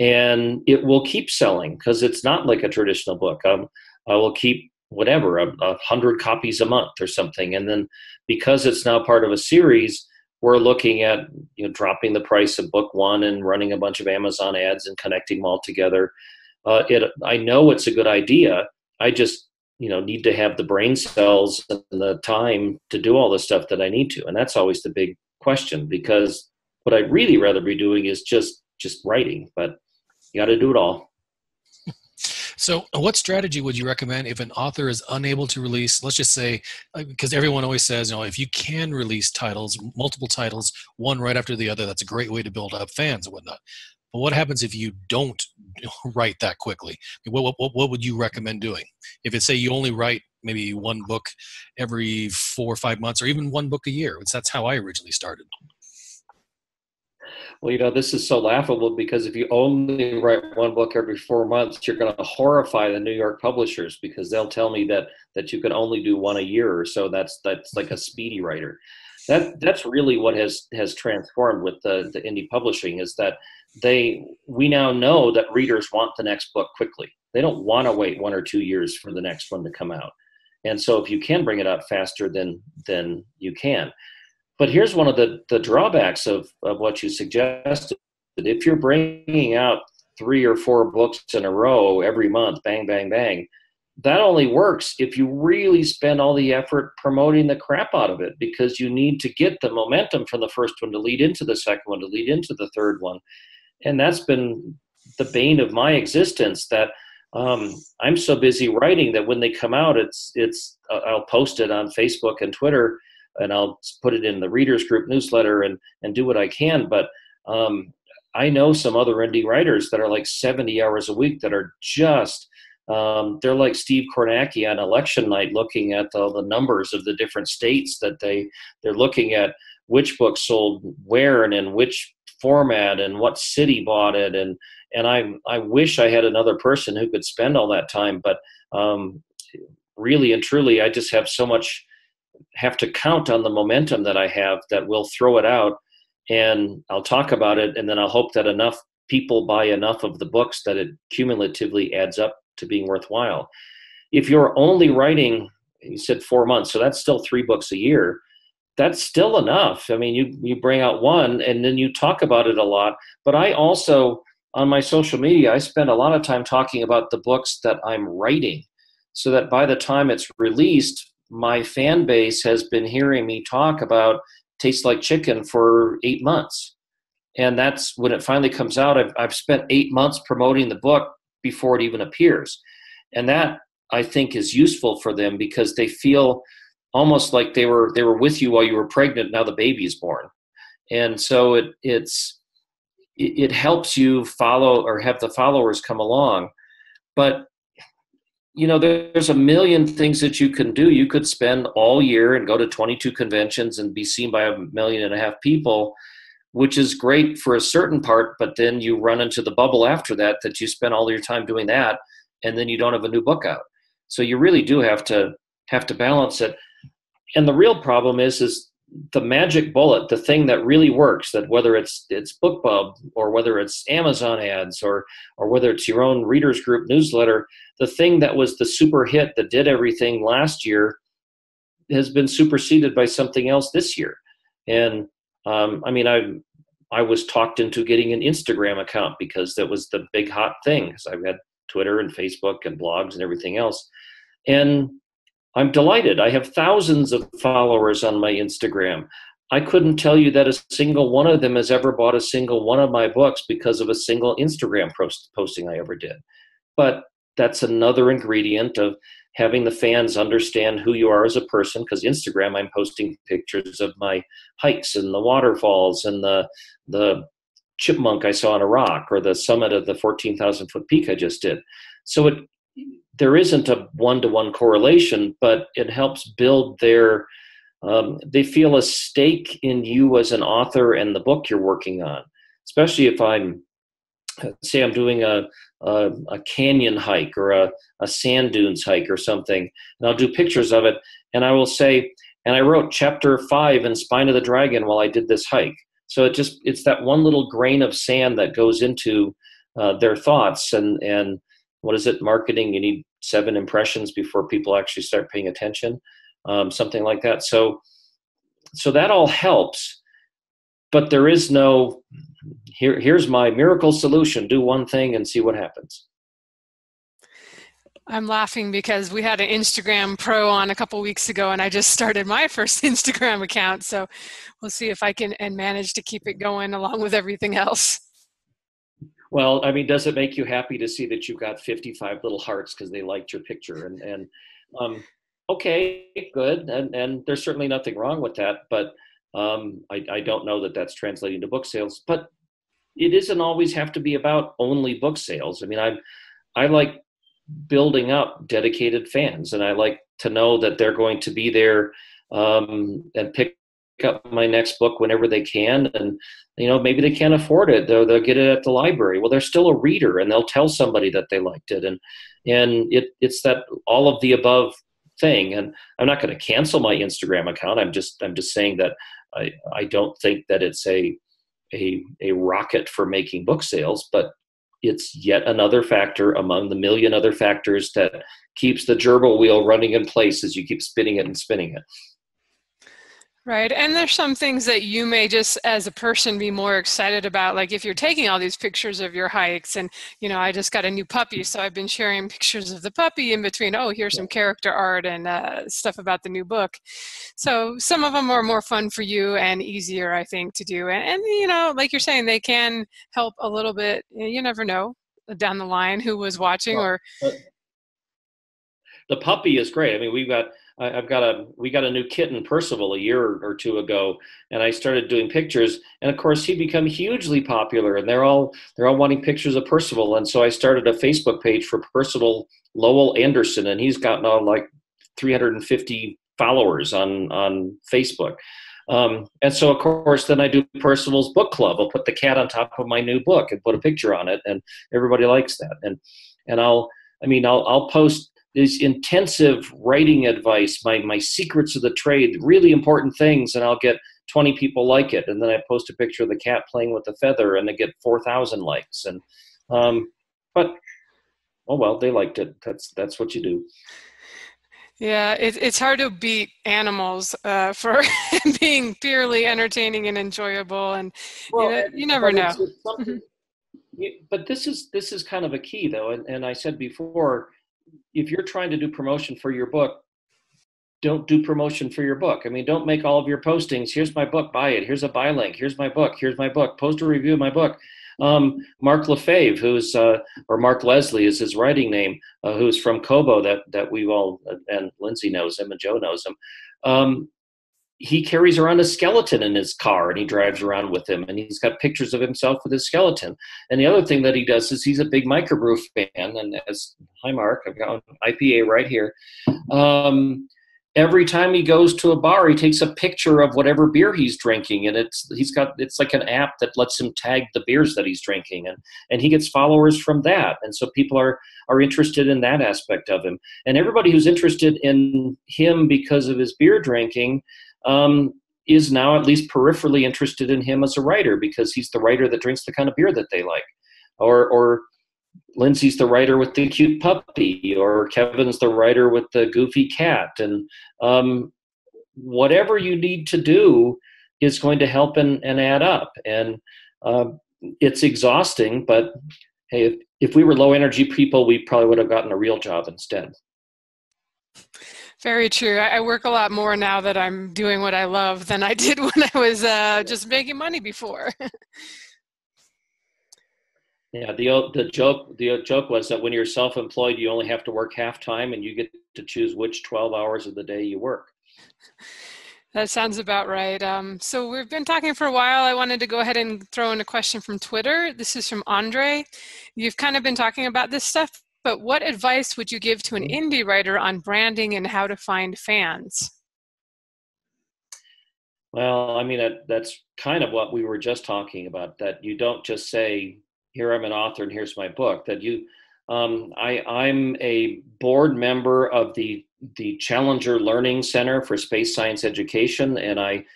and it will keep selling because it's not like a traditional book. Um, I will keep whatever a, a, hundred copies a month or something, and then because it's now part of a series, we're looking at you know dropping the price of book one and running a bunch of Amazon ads and connecting them all together. Uh, it I know it's a good idea. I just you know need to have the brain cells and the time to do all the stuff that I need to, and that's always the big question because what I'd really rather be doing is just just writing, but you got to do it all. So, uh, what strategy would you recommend if an author is unable to release, let's just say, uh, because everyone always says, you know, if you can release titles, multiple titles, one right after the other, that's a great way to build up fans and whatnot. But what happens if you don't [LAUGHS] write that quickly? What, what, what would you recommend doing? If it's say you only write maybe one book every four or five months, or even one book a year, that's how I originally started well, you know, this is so laughable because if you only write one book every four months, you're going to horrify the New York publishers because they'll tell me that that you can only do one a year or so. That's that's like a speedy writer. That that's really what has has transformed with the the indie publishing is that they we now know that readers want the next book quickly. They don't want to wait one or two years for the next one to come out. And so if you can bring it out faster, then then you can. But here's one of the, the drawbacks of, of what you suggested. If you're bringing out three or four books in a row every month, bang, bang, bang, that only works if you really spend all the effort promoting the crap out of it because you need to get the momentum from the first one to lead into the second one, to lead into the third one. And that's been the bane of my existence that um, I'm so busy writing that when they come out, it's, it's, uh, I'll post it on Facebook and Twitter and I'll put it in the readers group newsletter and and do what I can. But um, I know some other indie writers that are like 70 hours a week that are just um, they're like Steve Kornacki on election night, looking at the, the numbers of the different states that they they're looking at which book sold where and in which format and what city bought it and and I I wish I had another person who could spend all that time, but um, really and truly, I just have so much have to count on the momentum that I have that will throw it out and I'll talk about it and then I'll hope that enough people buy enough of the books that it cumulatively adds up to being worthwhile. If you're only writing, you said four months, so that's still three books a year. That's still enough. I mean, you you bring out one and then you talk about it a lot. But I also on my social media, I spend a lot of time talking about the books that I'm writing, so that by the time it's released, my fan base has been hearing me talk about Tastes Like Chicken for eight months. And that's when it finally comes out. I've, I've spent eight months promoting the book before it even appears. And that I think is useful for them because they feel almost like they were they were with you while you were pregnant. Now the baby is born, and so it it's it, it helps you follow or have the followers come along. But you know, there's a million things that you can do. You could spend all year and go to 22 conventions and be seen by a million and a half people which is great for a certain part, but then you run into the bubble after that that you spend all your time doing that, and then you don't have a new book out. So you really do have to have to balance it. And the real problem is is the magic bullet, the thing that really works, that whether it's it's BookBub or whether it's Amazon ads or or whether it's your own readers group newsletter, the thing that was the super hit that did everything last year has been superseded by something else this year. And um, I mean, I I was talked into getting an Instagram account because that was the big hot thing. Because I've had Twitter and Facebook and blogs and everything else, and I'm delighted. I have thousands of followers on my Instagram. I couldn't tell you that a single one of them has ever bought a single one of my books because of a single Instagram post, posting I ever did. But that's another ingredient of having the fans understand who you are as a person because instagram i'm posting pictures of my hikes and the waterfalls and the the chipmunk i saw on a rock or the summit of the 14000 foot peak i just did so it there isn't a one-to-one correlation but it helps build their um, they feel a stake in you as an author and the book you're working on especially if i'm say i'm doing a a, a canyon hike or a, a sand dunes hike or something, and I'll do pictures of it, and I will say, and I wrote chapter five in Spine of the Dragon while I did this hike. So it just it's that one little grain of sand that goes into uh, their thoughts and and what is it marketing you need seven impressions before people actually start paying attention um, something like that so so that all helps but there is no here here's my miracle solution do one thing and see what happens I'm laughing because we had an Instagram pro on a couple weeks ago and I just started my [LAUGHS] first Instagram account. So we'll see if I can and manage to keep it going along with everything else. Well, I mean, does it make you happy to see that you got 55 little hearts because they liked your picture? And, and um, okay, good. And, and there's certainly nothing wrong with that. But um, I, I don't know that that's translating to book sales. But it doesn't always have to be about only book sales. I mean, I I like building up dedicated fans, and I like to know that they're going to be there um, and pick up my next book whenever they can. And you know, maybe they can't afford it; they'll, they'll get it at the library. Well, they're still a reader, and they'll tell somebody that they liked it, and and it it's that all of the above thing. And I'm not going to cancel my Instagram account. I'm just I'm just saying that I I don't think that it's a a, a rocket for making book sales, but it's yet another factor among the million other factors that keeps the gerbil wheel running in place as you keep spinning it and spinning it. Right. And there's some things that you may just as a person be more excited about. Like if you're taking all these pictures of your hikes and, you know, I just got a new puppy. So I've been sharing pictures of the puppy in between. Oh, here's some character art and uh, stuff about the new book. So some of them are more fun for you and easier, I think, to do. And, and you know, like you're saying, they can help a little bit. You never know down the line who was watching or. The puppy is great. I mean, we've got I, have got a we got a new kitten Percival a year or two ago, and I started doing pictures, and of course he became hugely popular, and they're all they're all wanting pictures of Percival, and so I started a Facebook page for Percival Lowell Anderson, and he's gotten on like 350 followers on on Facebook. Um, and so, of course, then I do Percival's book club. I'll put the cat on top of my new book and put a picture on it, and everybody likes that. And and I'll, I mean, I'll I'll post this intensive writing advice, my my secrets of the trade, really important things, and I'll get 20 people like it, and then I post a picture of the cat playing with the feather, and I get 4,000 likes. And um, but oh well, they liked it. That's that's what you do. Yeah, it, it's hard to beat animals uh, [LAUGHS] for being purely entertaining and enjoyable, and well, you, know, you never know. Mm-hmm. but this is this is kind of a key, though, and, and I said before, if you're trying to do promotion for your book, don't do promotion for your book. I mean, don't make all of your postings. Here's my book, buy it. Here's a buy link. Here's my book. Here's my book. Post a review of my book. Um, Mark Lefebvre, who's uh, or Mark Leslie is his writing name, uh, who's from Kobo that that we all and Lindsay knows him and Joe knows him. Um, he carries around a skeleton in his car and he drives around with him and he's got pictures of himself with his skeleton. And the other thing that he does is he's a big microbrew fan. And as hi mark i've got an ipa right here. Um, every time he goes to a bar he takes a picture of whatever beer he's drinking. And it's he's got it's like an app that lets him tag the beers that he's drinking. And and he gets followers from that. And so people are are interested in that aspect of him. And everybody who's interested in him because of his beer drinking um, is now at least peripherally interested in him as a writer because he's the writer that drinks the kind of beer that they like or or Lindsay's the writer with the cute puppy, or Kevin's the writer with the goofy cat, and um, whatever you need to do is going to help and, and add up. And uh, it's exhausting, but hey, if, if we were low energy people, we probably would have gotten a real job instead. Very true. I work a lot more now that I'm doing what I love than I [LAUGHS] did when I was uh, just making money before. [LAUGHS] Yeah, the the joke the joke was that when you're self-employed, you only have to work half time, and you get to choose which 12 hours of the day you work. That sounds about right. Um, so we've been talking for a while. I wanted to go ahead and throw in a question from Twitter. This is from Andre. You've kind of been talking about this stuff, but what advice would you give to an mm-hmm. indie writer on branding and how to find fans? Well, I mean, that, that's kind of what we were just talking about. That you don't just say here I'm an author and here's my book. That you, um, I, I'm a board member of the the Challenger Learning Center for Space Science Education, and I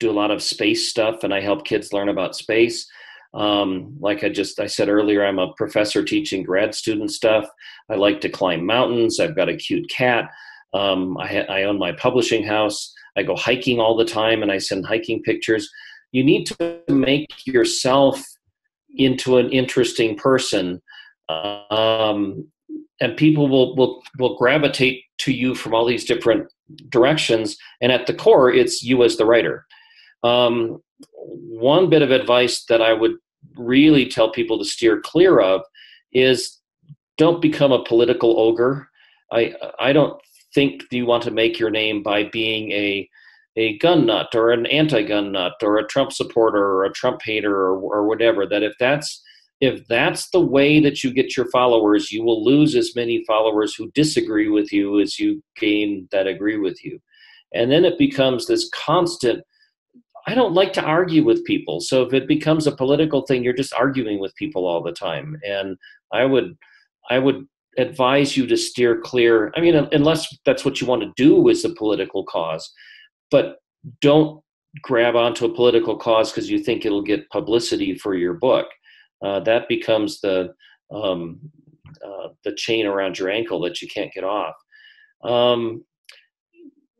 do a lot of space stuff, and I help kids learn about space. Um, like I just I said earlier, I'm a professor teaching grad student stuff. I like to climb mountains. I've got a cute cat. Um, I, ha- I own my publishing house. I go hiking all the time, and I send hiking pictures. You need to make yourself into an interesting person um, and people will, will will gravitate to you from all these different directions and at the core it's you as the writer um, one bit of advice that i would really tell people to steer clear of is don't become a political ogre i i don't think you want to make your name by being a a gun nut or an anti-gun nut or a Trump supporter or a Trump hater or, or whatever. That if that's if that's the way that you get your followers, you will lose as many followers who disagree with you as you gain that agree with you. And then it becomes this constant. I don't like to argue with people. So if it becomes a political thing, you're just arguing with people all the time. And I would, I would advise you to steer clear. I mean, unless that's what you want to do is a political cause but don't grab onto a political cause because you think it'll get publicity for your book. Uh, that becomes the um, uh, the chain around your ankle that you can't get off. Um,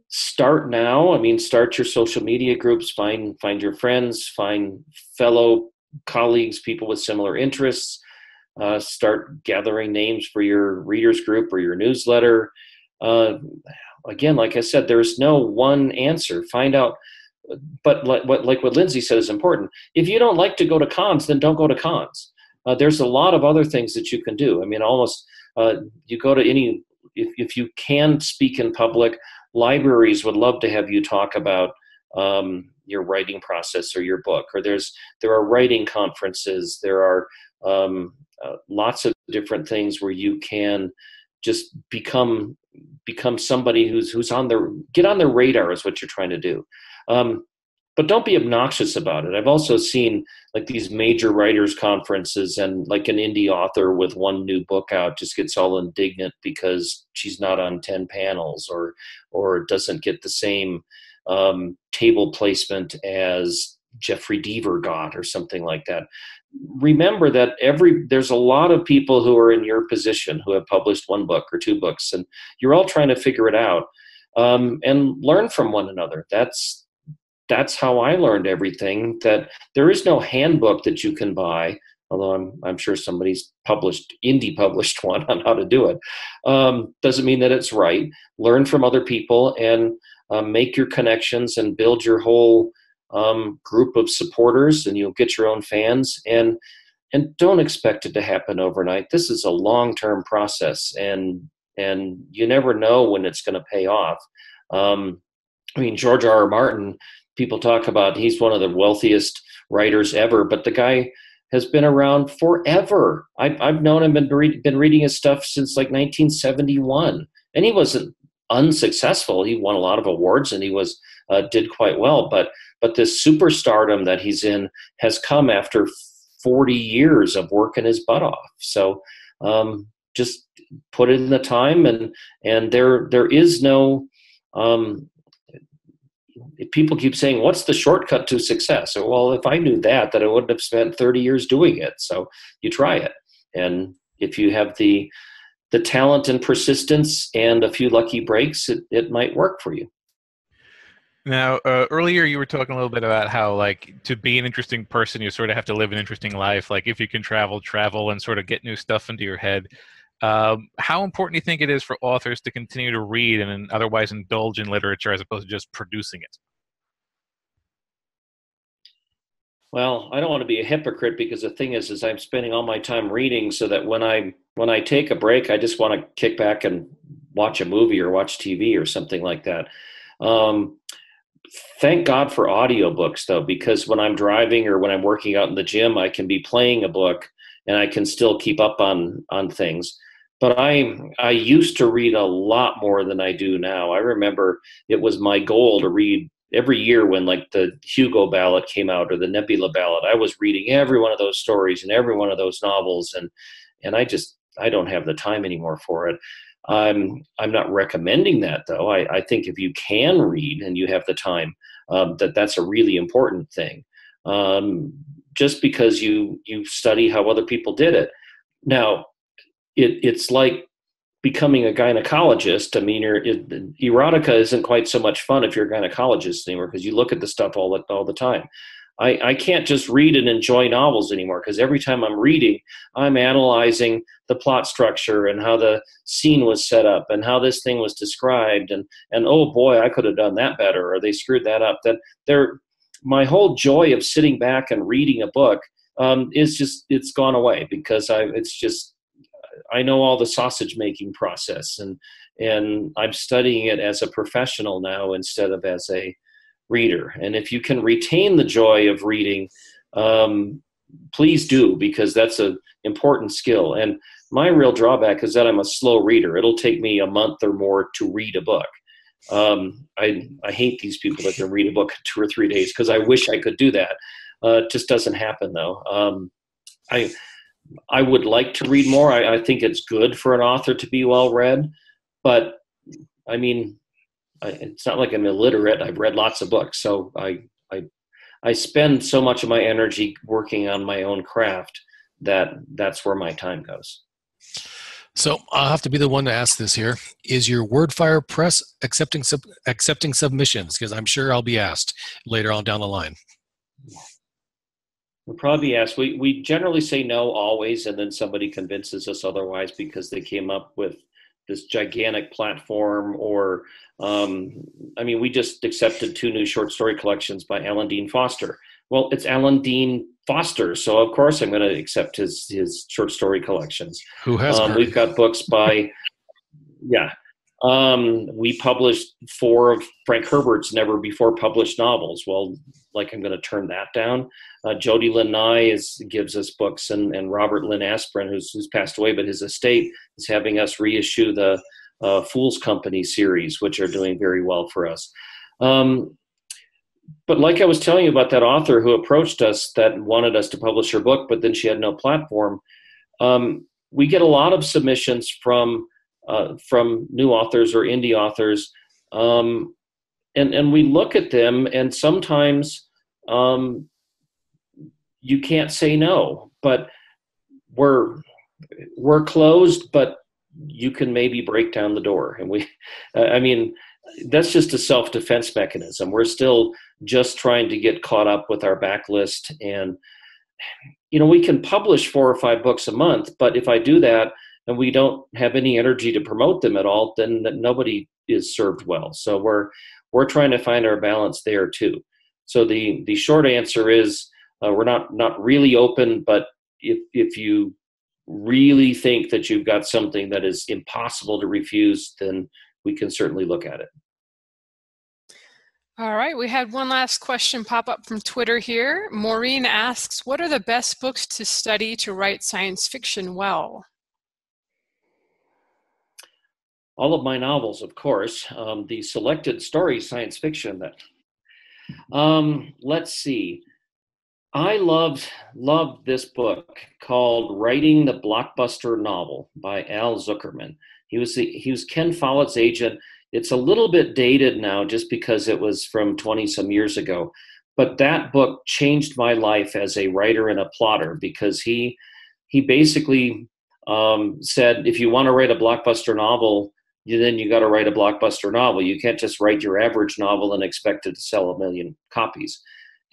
start now. I mean, start your social media groups. Find find your friends. Find fellow colleagues, people with similar interests. Uh, start gathering names for your readers group or your newsletter. Uh, again, like I said, there's no one answer. Find out. But like what, like what Lindsay said is important. If you don't like to go to cons, then don't go to cons. Uh, there's a lot of other things that you can do. I mean, almost uh, you go to any if, if you can speak in public, libraries would love to have you talk about um, your writing process or your book. Or there's there are writing conferences. There are um, uh, lots of different things where you can just become become somebody who's who's on their get on their radar is what you're trying to do um, but don't be obnoxious about it. I've also seen like these major writers conferences and like an indie author with one new book out just gets all indignant because she's not on 10 panels or or doesn't get the same um, table placement as jeffery deaver got or something like that. Remember that every there's a lot of people who are in your position who have published one book or two books and you're all trying to figure it out um, and learn from one another. That's that's how i learned everything that there is no handbook that you can buy although i'm, I'm sure somebody's published indie published [LAUGHS] one on how to do it. Um, doesn't mean that it's right. Learn from other people and uh, make your connections and build your whole um, group of supporters and you'll get your own fans. And and don't expect it to happen overnight. This is a long-term process and and you never know when it's going to pay off. Um, i mean george r r martin people talk about he's one of the wealthiest writers ever but the guy has been around forever i've, I've known him and been, been reading his stuff since like 1971 and he wasn't unsuccessful he won a lot of awards and he was uh, did quite well but but this superstardom that he's in has come after 40 years of working his butt off. So um, just put in the time, and and there there is no. Um, people keep saying, "What's the shortcut to success?" So, well, if I knew that, that I wouldn't have spent 30 years doing it. So you try it, and if you have the the talent and persistence and a few lucky breaks, it, it might work for you. Now, uh, earlier you were talking a little bit about how, like, to be an interesting person, you sort of have to live an interesting life. Like, if you can travel, travel, and sort of get new stuff into your head. Um, how important do you think it is for authors to continue to read and otherwise indulge in literature as opposed to just producing it? Well, I don't want to be a hypocrite because the thing is, is I'm spending all my time reading, so that when I when I take a break, I just want to kick back and watch a movie or watch TV or something like that. Um, thank God for audiobooks though, because when I'm driving or when I'm working out in the gym, I can be playing a book and I can still keep up on on things. But I I used to read a lot more than I do now. I remember it was my goal to read every year when like the Hugo ballot came out or the Nebula ballot. I was reading every one of those stories and every one of those novels and and I just I don't have the time anymore for it. I'm I'm not recommending that though. I, I think if you can read and you have the time, um, that that's a really important thing. Um, just because you you study how other people did it. Now, it, it's like becoming a gynecologist. I mean, it, erotica isn't quite so much fun if you're a gynecologist anymore because you look at the stuff all the, all the time. I, I can't just read and enjoy novels anymore because every time I'm reading, I'm analyzing the plot structure and how the scene was set up and how this thing was described and and oh boy, I could have done that better or they screwed that up. That there, my whole joy of sitting back and reading a book um, is just it's gone away because I it's just I know all the sausage making process and and I'm studying it as a professional now instead of as a reader. And if you can retain the joy of reading, um, please do because that's an important skill. And my real drawback is that I'm a slow reader. It'll take me a month or more to read a book. Um, I, I hate these people that can read a book in two or three days because I wish I could do that. Uh, it just doesn't happen though. Um, I I would like to read more. I, I think it's good for an author to be well read, but I mean, I, it's not like I'm illiterate. I've read lots of books, so I I I spend so much of my energy working on my own craft that that's where my time goes. So I'll have to be the one to ask this here. Is your WordFire Press accepting sub, accepting submissions? Because I'm sure I'll be asked later on down the line. We'll probably asked. We we generally say no always, and then somebody convinces us otherwise because they came up with this gigantic platform or um, i mean we just accepted two new short story collections by alan dean foster well it's alan dean foster so of course i'm going to accept his his short story collections who has um, we've got books by yeah Um, we published four of Frank Herbert's never before published novels. Well, like I'm going to turn that down. Uh, Jody Lynn Nye is, gives us books, and, and Robert Lynn Asprin, who's, who's passed away, but his estate is having us reissue the uh, Phule's Company series, which are doing very well for us. Um, but like I was telling you about that author who approached us that wanted us to publish her book, but then she had no platform. Um, we get a lot of submissions from uh, from new authors or indie authors, um, and and we look at them, and sometimes um, you can't say no, but we're we're closed, but you can maybe break down the door, and we, I mean, that's just a self defense mechanism. We're still just trying to get caught up with our backlist and you know we can publish four or five books a month but if i do that and we don't have any energy to promote them at all then nobody is served well so we're we're trying to find our balance there too so the the short answer is uh, we're not not really open but if if you really think that you've got something that is impossible to refuse then we can certainly look at it all right, we had one last question pop up from Twitter here. Maureen asks, what are the best books to study to write science fiction well? All of my novels, of course. Um, the selected story science fiction that. Um, let's see. I loved loved this book called "Writing the Blockbuster Novel" by Al Zuckerman. He was the, he was Ken Follett's agent it's a little bit dated now just because it was from 20 some years ago. But that book changed my life as a writer and a plotter because he he basically um, said if you want to write a blockbuster novel, you, then you got to write a blockbuster novel. You can't just write your average novel and expect it to sell a million copies.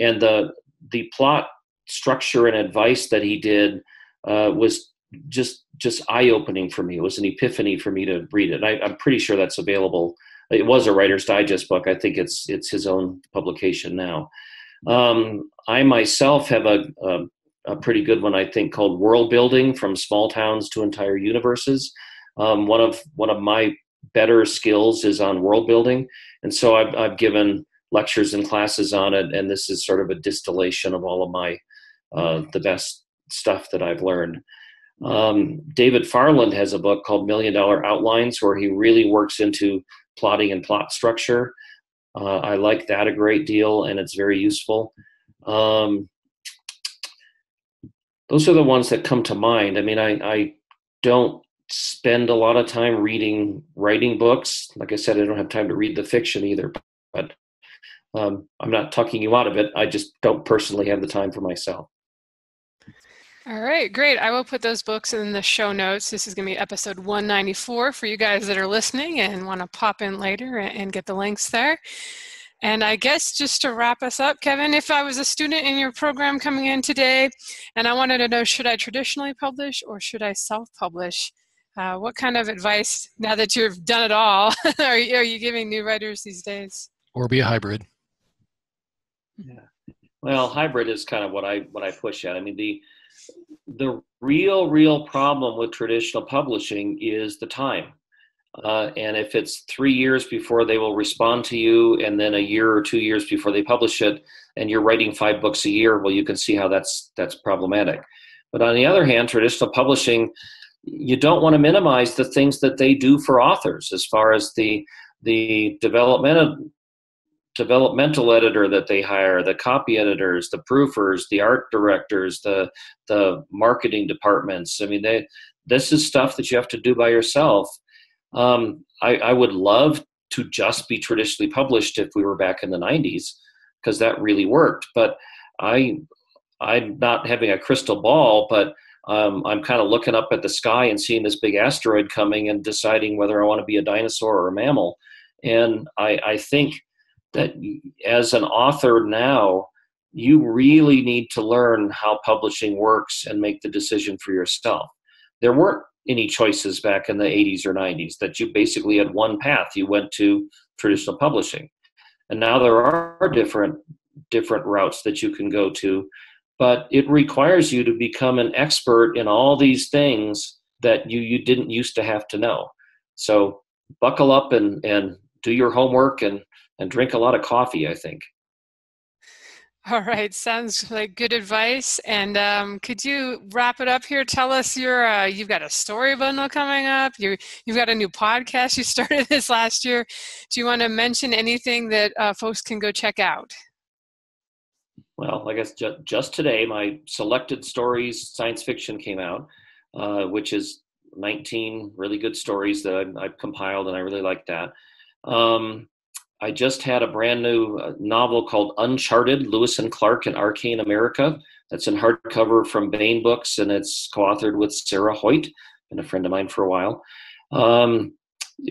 And the the plot structure and advice that he did uh, was just just eye opening for me. It was an epiphany for me to read it. I, am pretty sure that's available. It was a Writer's Digest book. I think it's it's his own publication now. Um, I myself have a, a, a pretty good one I think called World Building from Small Towns to Entire Universes. Um, one of one of my better skills is on world building, and so I've, I've given lectures and classes on it. And this is sort of a distillation of all of my uh, the best stuff that I've learned. Um, David Farland has a book called Million Dollar Outlines where he really works into plotting and plot structure. Uh, I like that a great deal, and it's very useful. Um, those are the ones that come to mind. I mean, I, I don't spend a lot of time reading writing books. Like I said, I don't have time to read the fiction either. But um, I'm not tucking you out of it. I just don't personally have the time for myself. All right, great. I will put those books in the show notes. This is going to be episode 194 for you guys that are listening and want to pop in later and get the links there. And I guess just to wrap us up, Kevin, if I was a student in your program coming in today and I wanted to know should I traditionally publish or should I self publish? Uh, what kind of advice, now that you've done it all, [LAUGHS] are, you, are you giving new writers these days? Or be a hybrid. Yeah. Well, hybrid is kind of what I what I push at. I mean, the the real, real problem with traditional publishing is the time. Uh, and if it's three years before they will respond to you, and then a year or two years before they publish it, and you're writing five books a year, well, you can see how that's that's problematic. But on the other hand, traditional publishing, you don't want to minimize the things that they do for authors as far as the the development developmental editor that they hire, the copy editors, the proofers, the art directors, the the marketing departments. I mean, they this is stuff that you have to do by yourself. Um, I, I would love to just be traditionally published if we were back in the 90s because that really worked. But I I'm not having a crystal ball, but um, I'm kind of looking up at the sky and seeing this big asteroid coming and deciding whether I want to be a dinosaur or a mammal. And I, I think that as an author now, you really need to learn how publishing works and make the decision for yourself. There weren't any choices back in the 80s or 90s that you basically had one path. You went to traditional publishing. And now there are different different routes that you can go to, but it requires you to become an expert in all these things that you you didn't used to have to know. So buckle up and and do your homework and and drink a lot of coffee. I think. All right, sounds like good advice. And um, could you wrap it up here? Tell us your uh, you've got a story bundle coming up. You you've got a new podcast you [LAUGHS] started this last year. Do you want to mention anything that uh, folks can go check out? Well, I guess ju- just today, my selected stories science fiction came out, uh, which is 19 really good stories that I've, I've compiled, and I really like that. Um, I just had a brand new uh, novel called Uncharted Lewis and Clark in Arcane America. That's in hardcover from Baen Books, and it's co authored with Sarah Hoyt, been a friend of mine for a while. Um,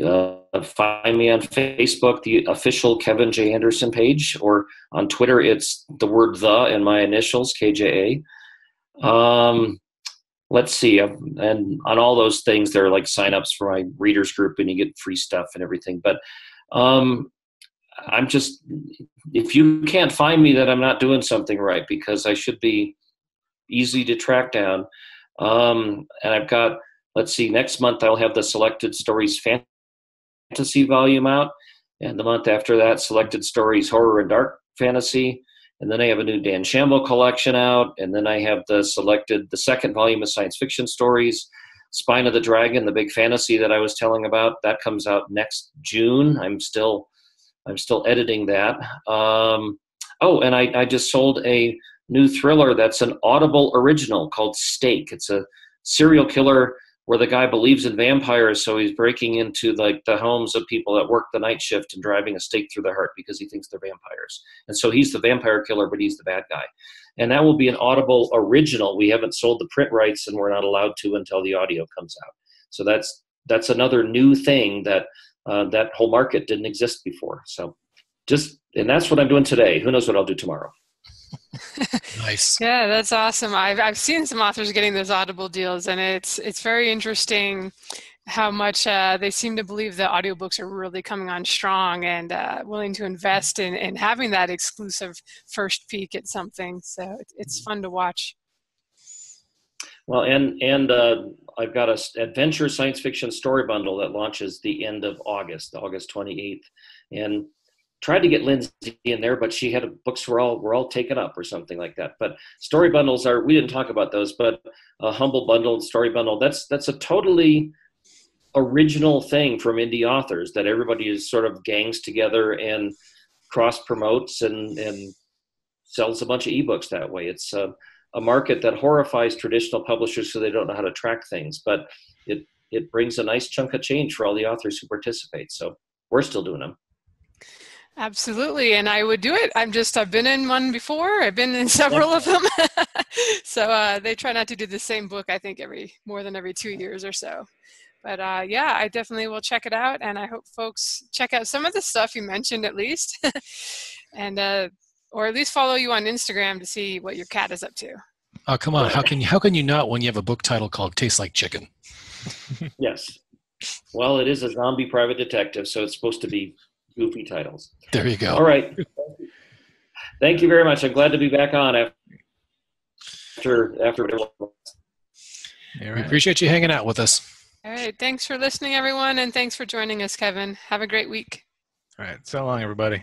uh, find me on Facebook, the official Kevin J. Anderson page, or on Twitter, it's the word the and my initials, KJA. Um, let's see. Um, and on all those things, there are like signups for my readers group, and you get free stuff and everything. But um, I'm just, if you can't find me, that I'm not doing something right because I should be easy to track down. Um, and I've got, let's see, next month I'll have the selected stories fantasy volume out. And the month after that, selected stories horror and dark fantasy. And then I have a new Dan Shamble collection out. And then I have the selected, the second volume of science fiction stories. Spine of the Dragon, the big fantasy that I was telling about, that comes out next June. I'm still I'm still editing that. Um, oh, and I, I just sold a new thriller that's an Audible original called Stake. It's a serial killer where the guy believes in vampires, so he's breaking into like the homes of people that work the night shift and driving a stake through their heart because he thinks they're vampires. And so he's the vampire killer, but he's the bad guy. And that will be an Audible original. We haven't sold the print rights, and we're not allowed to until the audio comes out. So that's that's another new thing that uh, that whole market didn't exist before. So just, and that's what I'm doing today. Who knows what I'll do tomorrow? Nice. [LAUGHS] Yeah, that's awesome. I've I've seen some authors getting those Audible deals, and it's it's very interesting how much uh, they seem to believe that audiobooks are really coming on strong and uh, willing to invest in, in having that exclusive first peek at something. So it's fun to watch. Well, and and uh, I've got a adventure science fiction story bundle that launches the end of August, August 28th, and tried to get Lindsay in there, but she had books were all were all taken up or something like that. But story bundles are we didn't talk about those, but a humble bundle story bundle that's that's a totally original thing from indie authors that everybody is sort of gangs together and cross promotes and and sells a bunch of ebooks that way. It's uh, a market that horrifies traditional publishers so they don't know how to track things, but it it brings a nice chunk of change for all the authors who participate. So we're still doing them. Absolutely, and I would do it. I'm just I've been in one before. I've been in [LAUGHS] several of them. [LAUGHS] so uh, they try not to do the same book. I think every more than every two years or so. But uh, yeah, I definitely will check it out, and I hope folks check out some of the stuff you mentioned at least. [LAUGHS] and uh, or at least follow you on Instagram to see what your cat is up to. Oh come on! How can you how can you not when you have a book title called "Tastes Like Chicken"? yes. Well, it is a zombie private detective, so it's supposed to be goofy titles. There you go. All right. Thank you very much. I'm glad to be back on after after. We appreciate you hanging out with us. All right. Thanks for listening, everyone, and thanks for joining us, Kevin. Have a great week. All right. So long, everybody.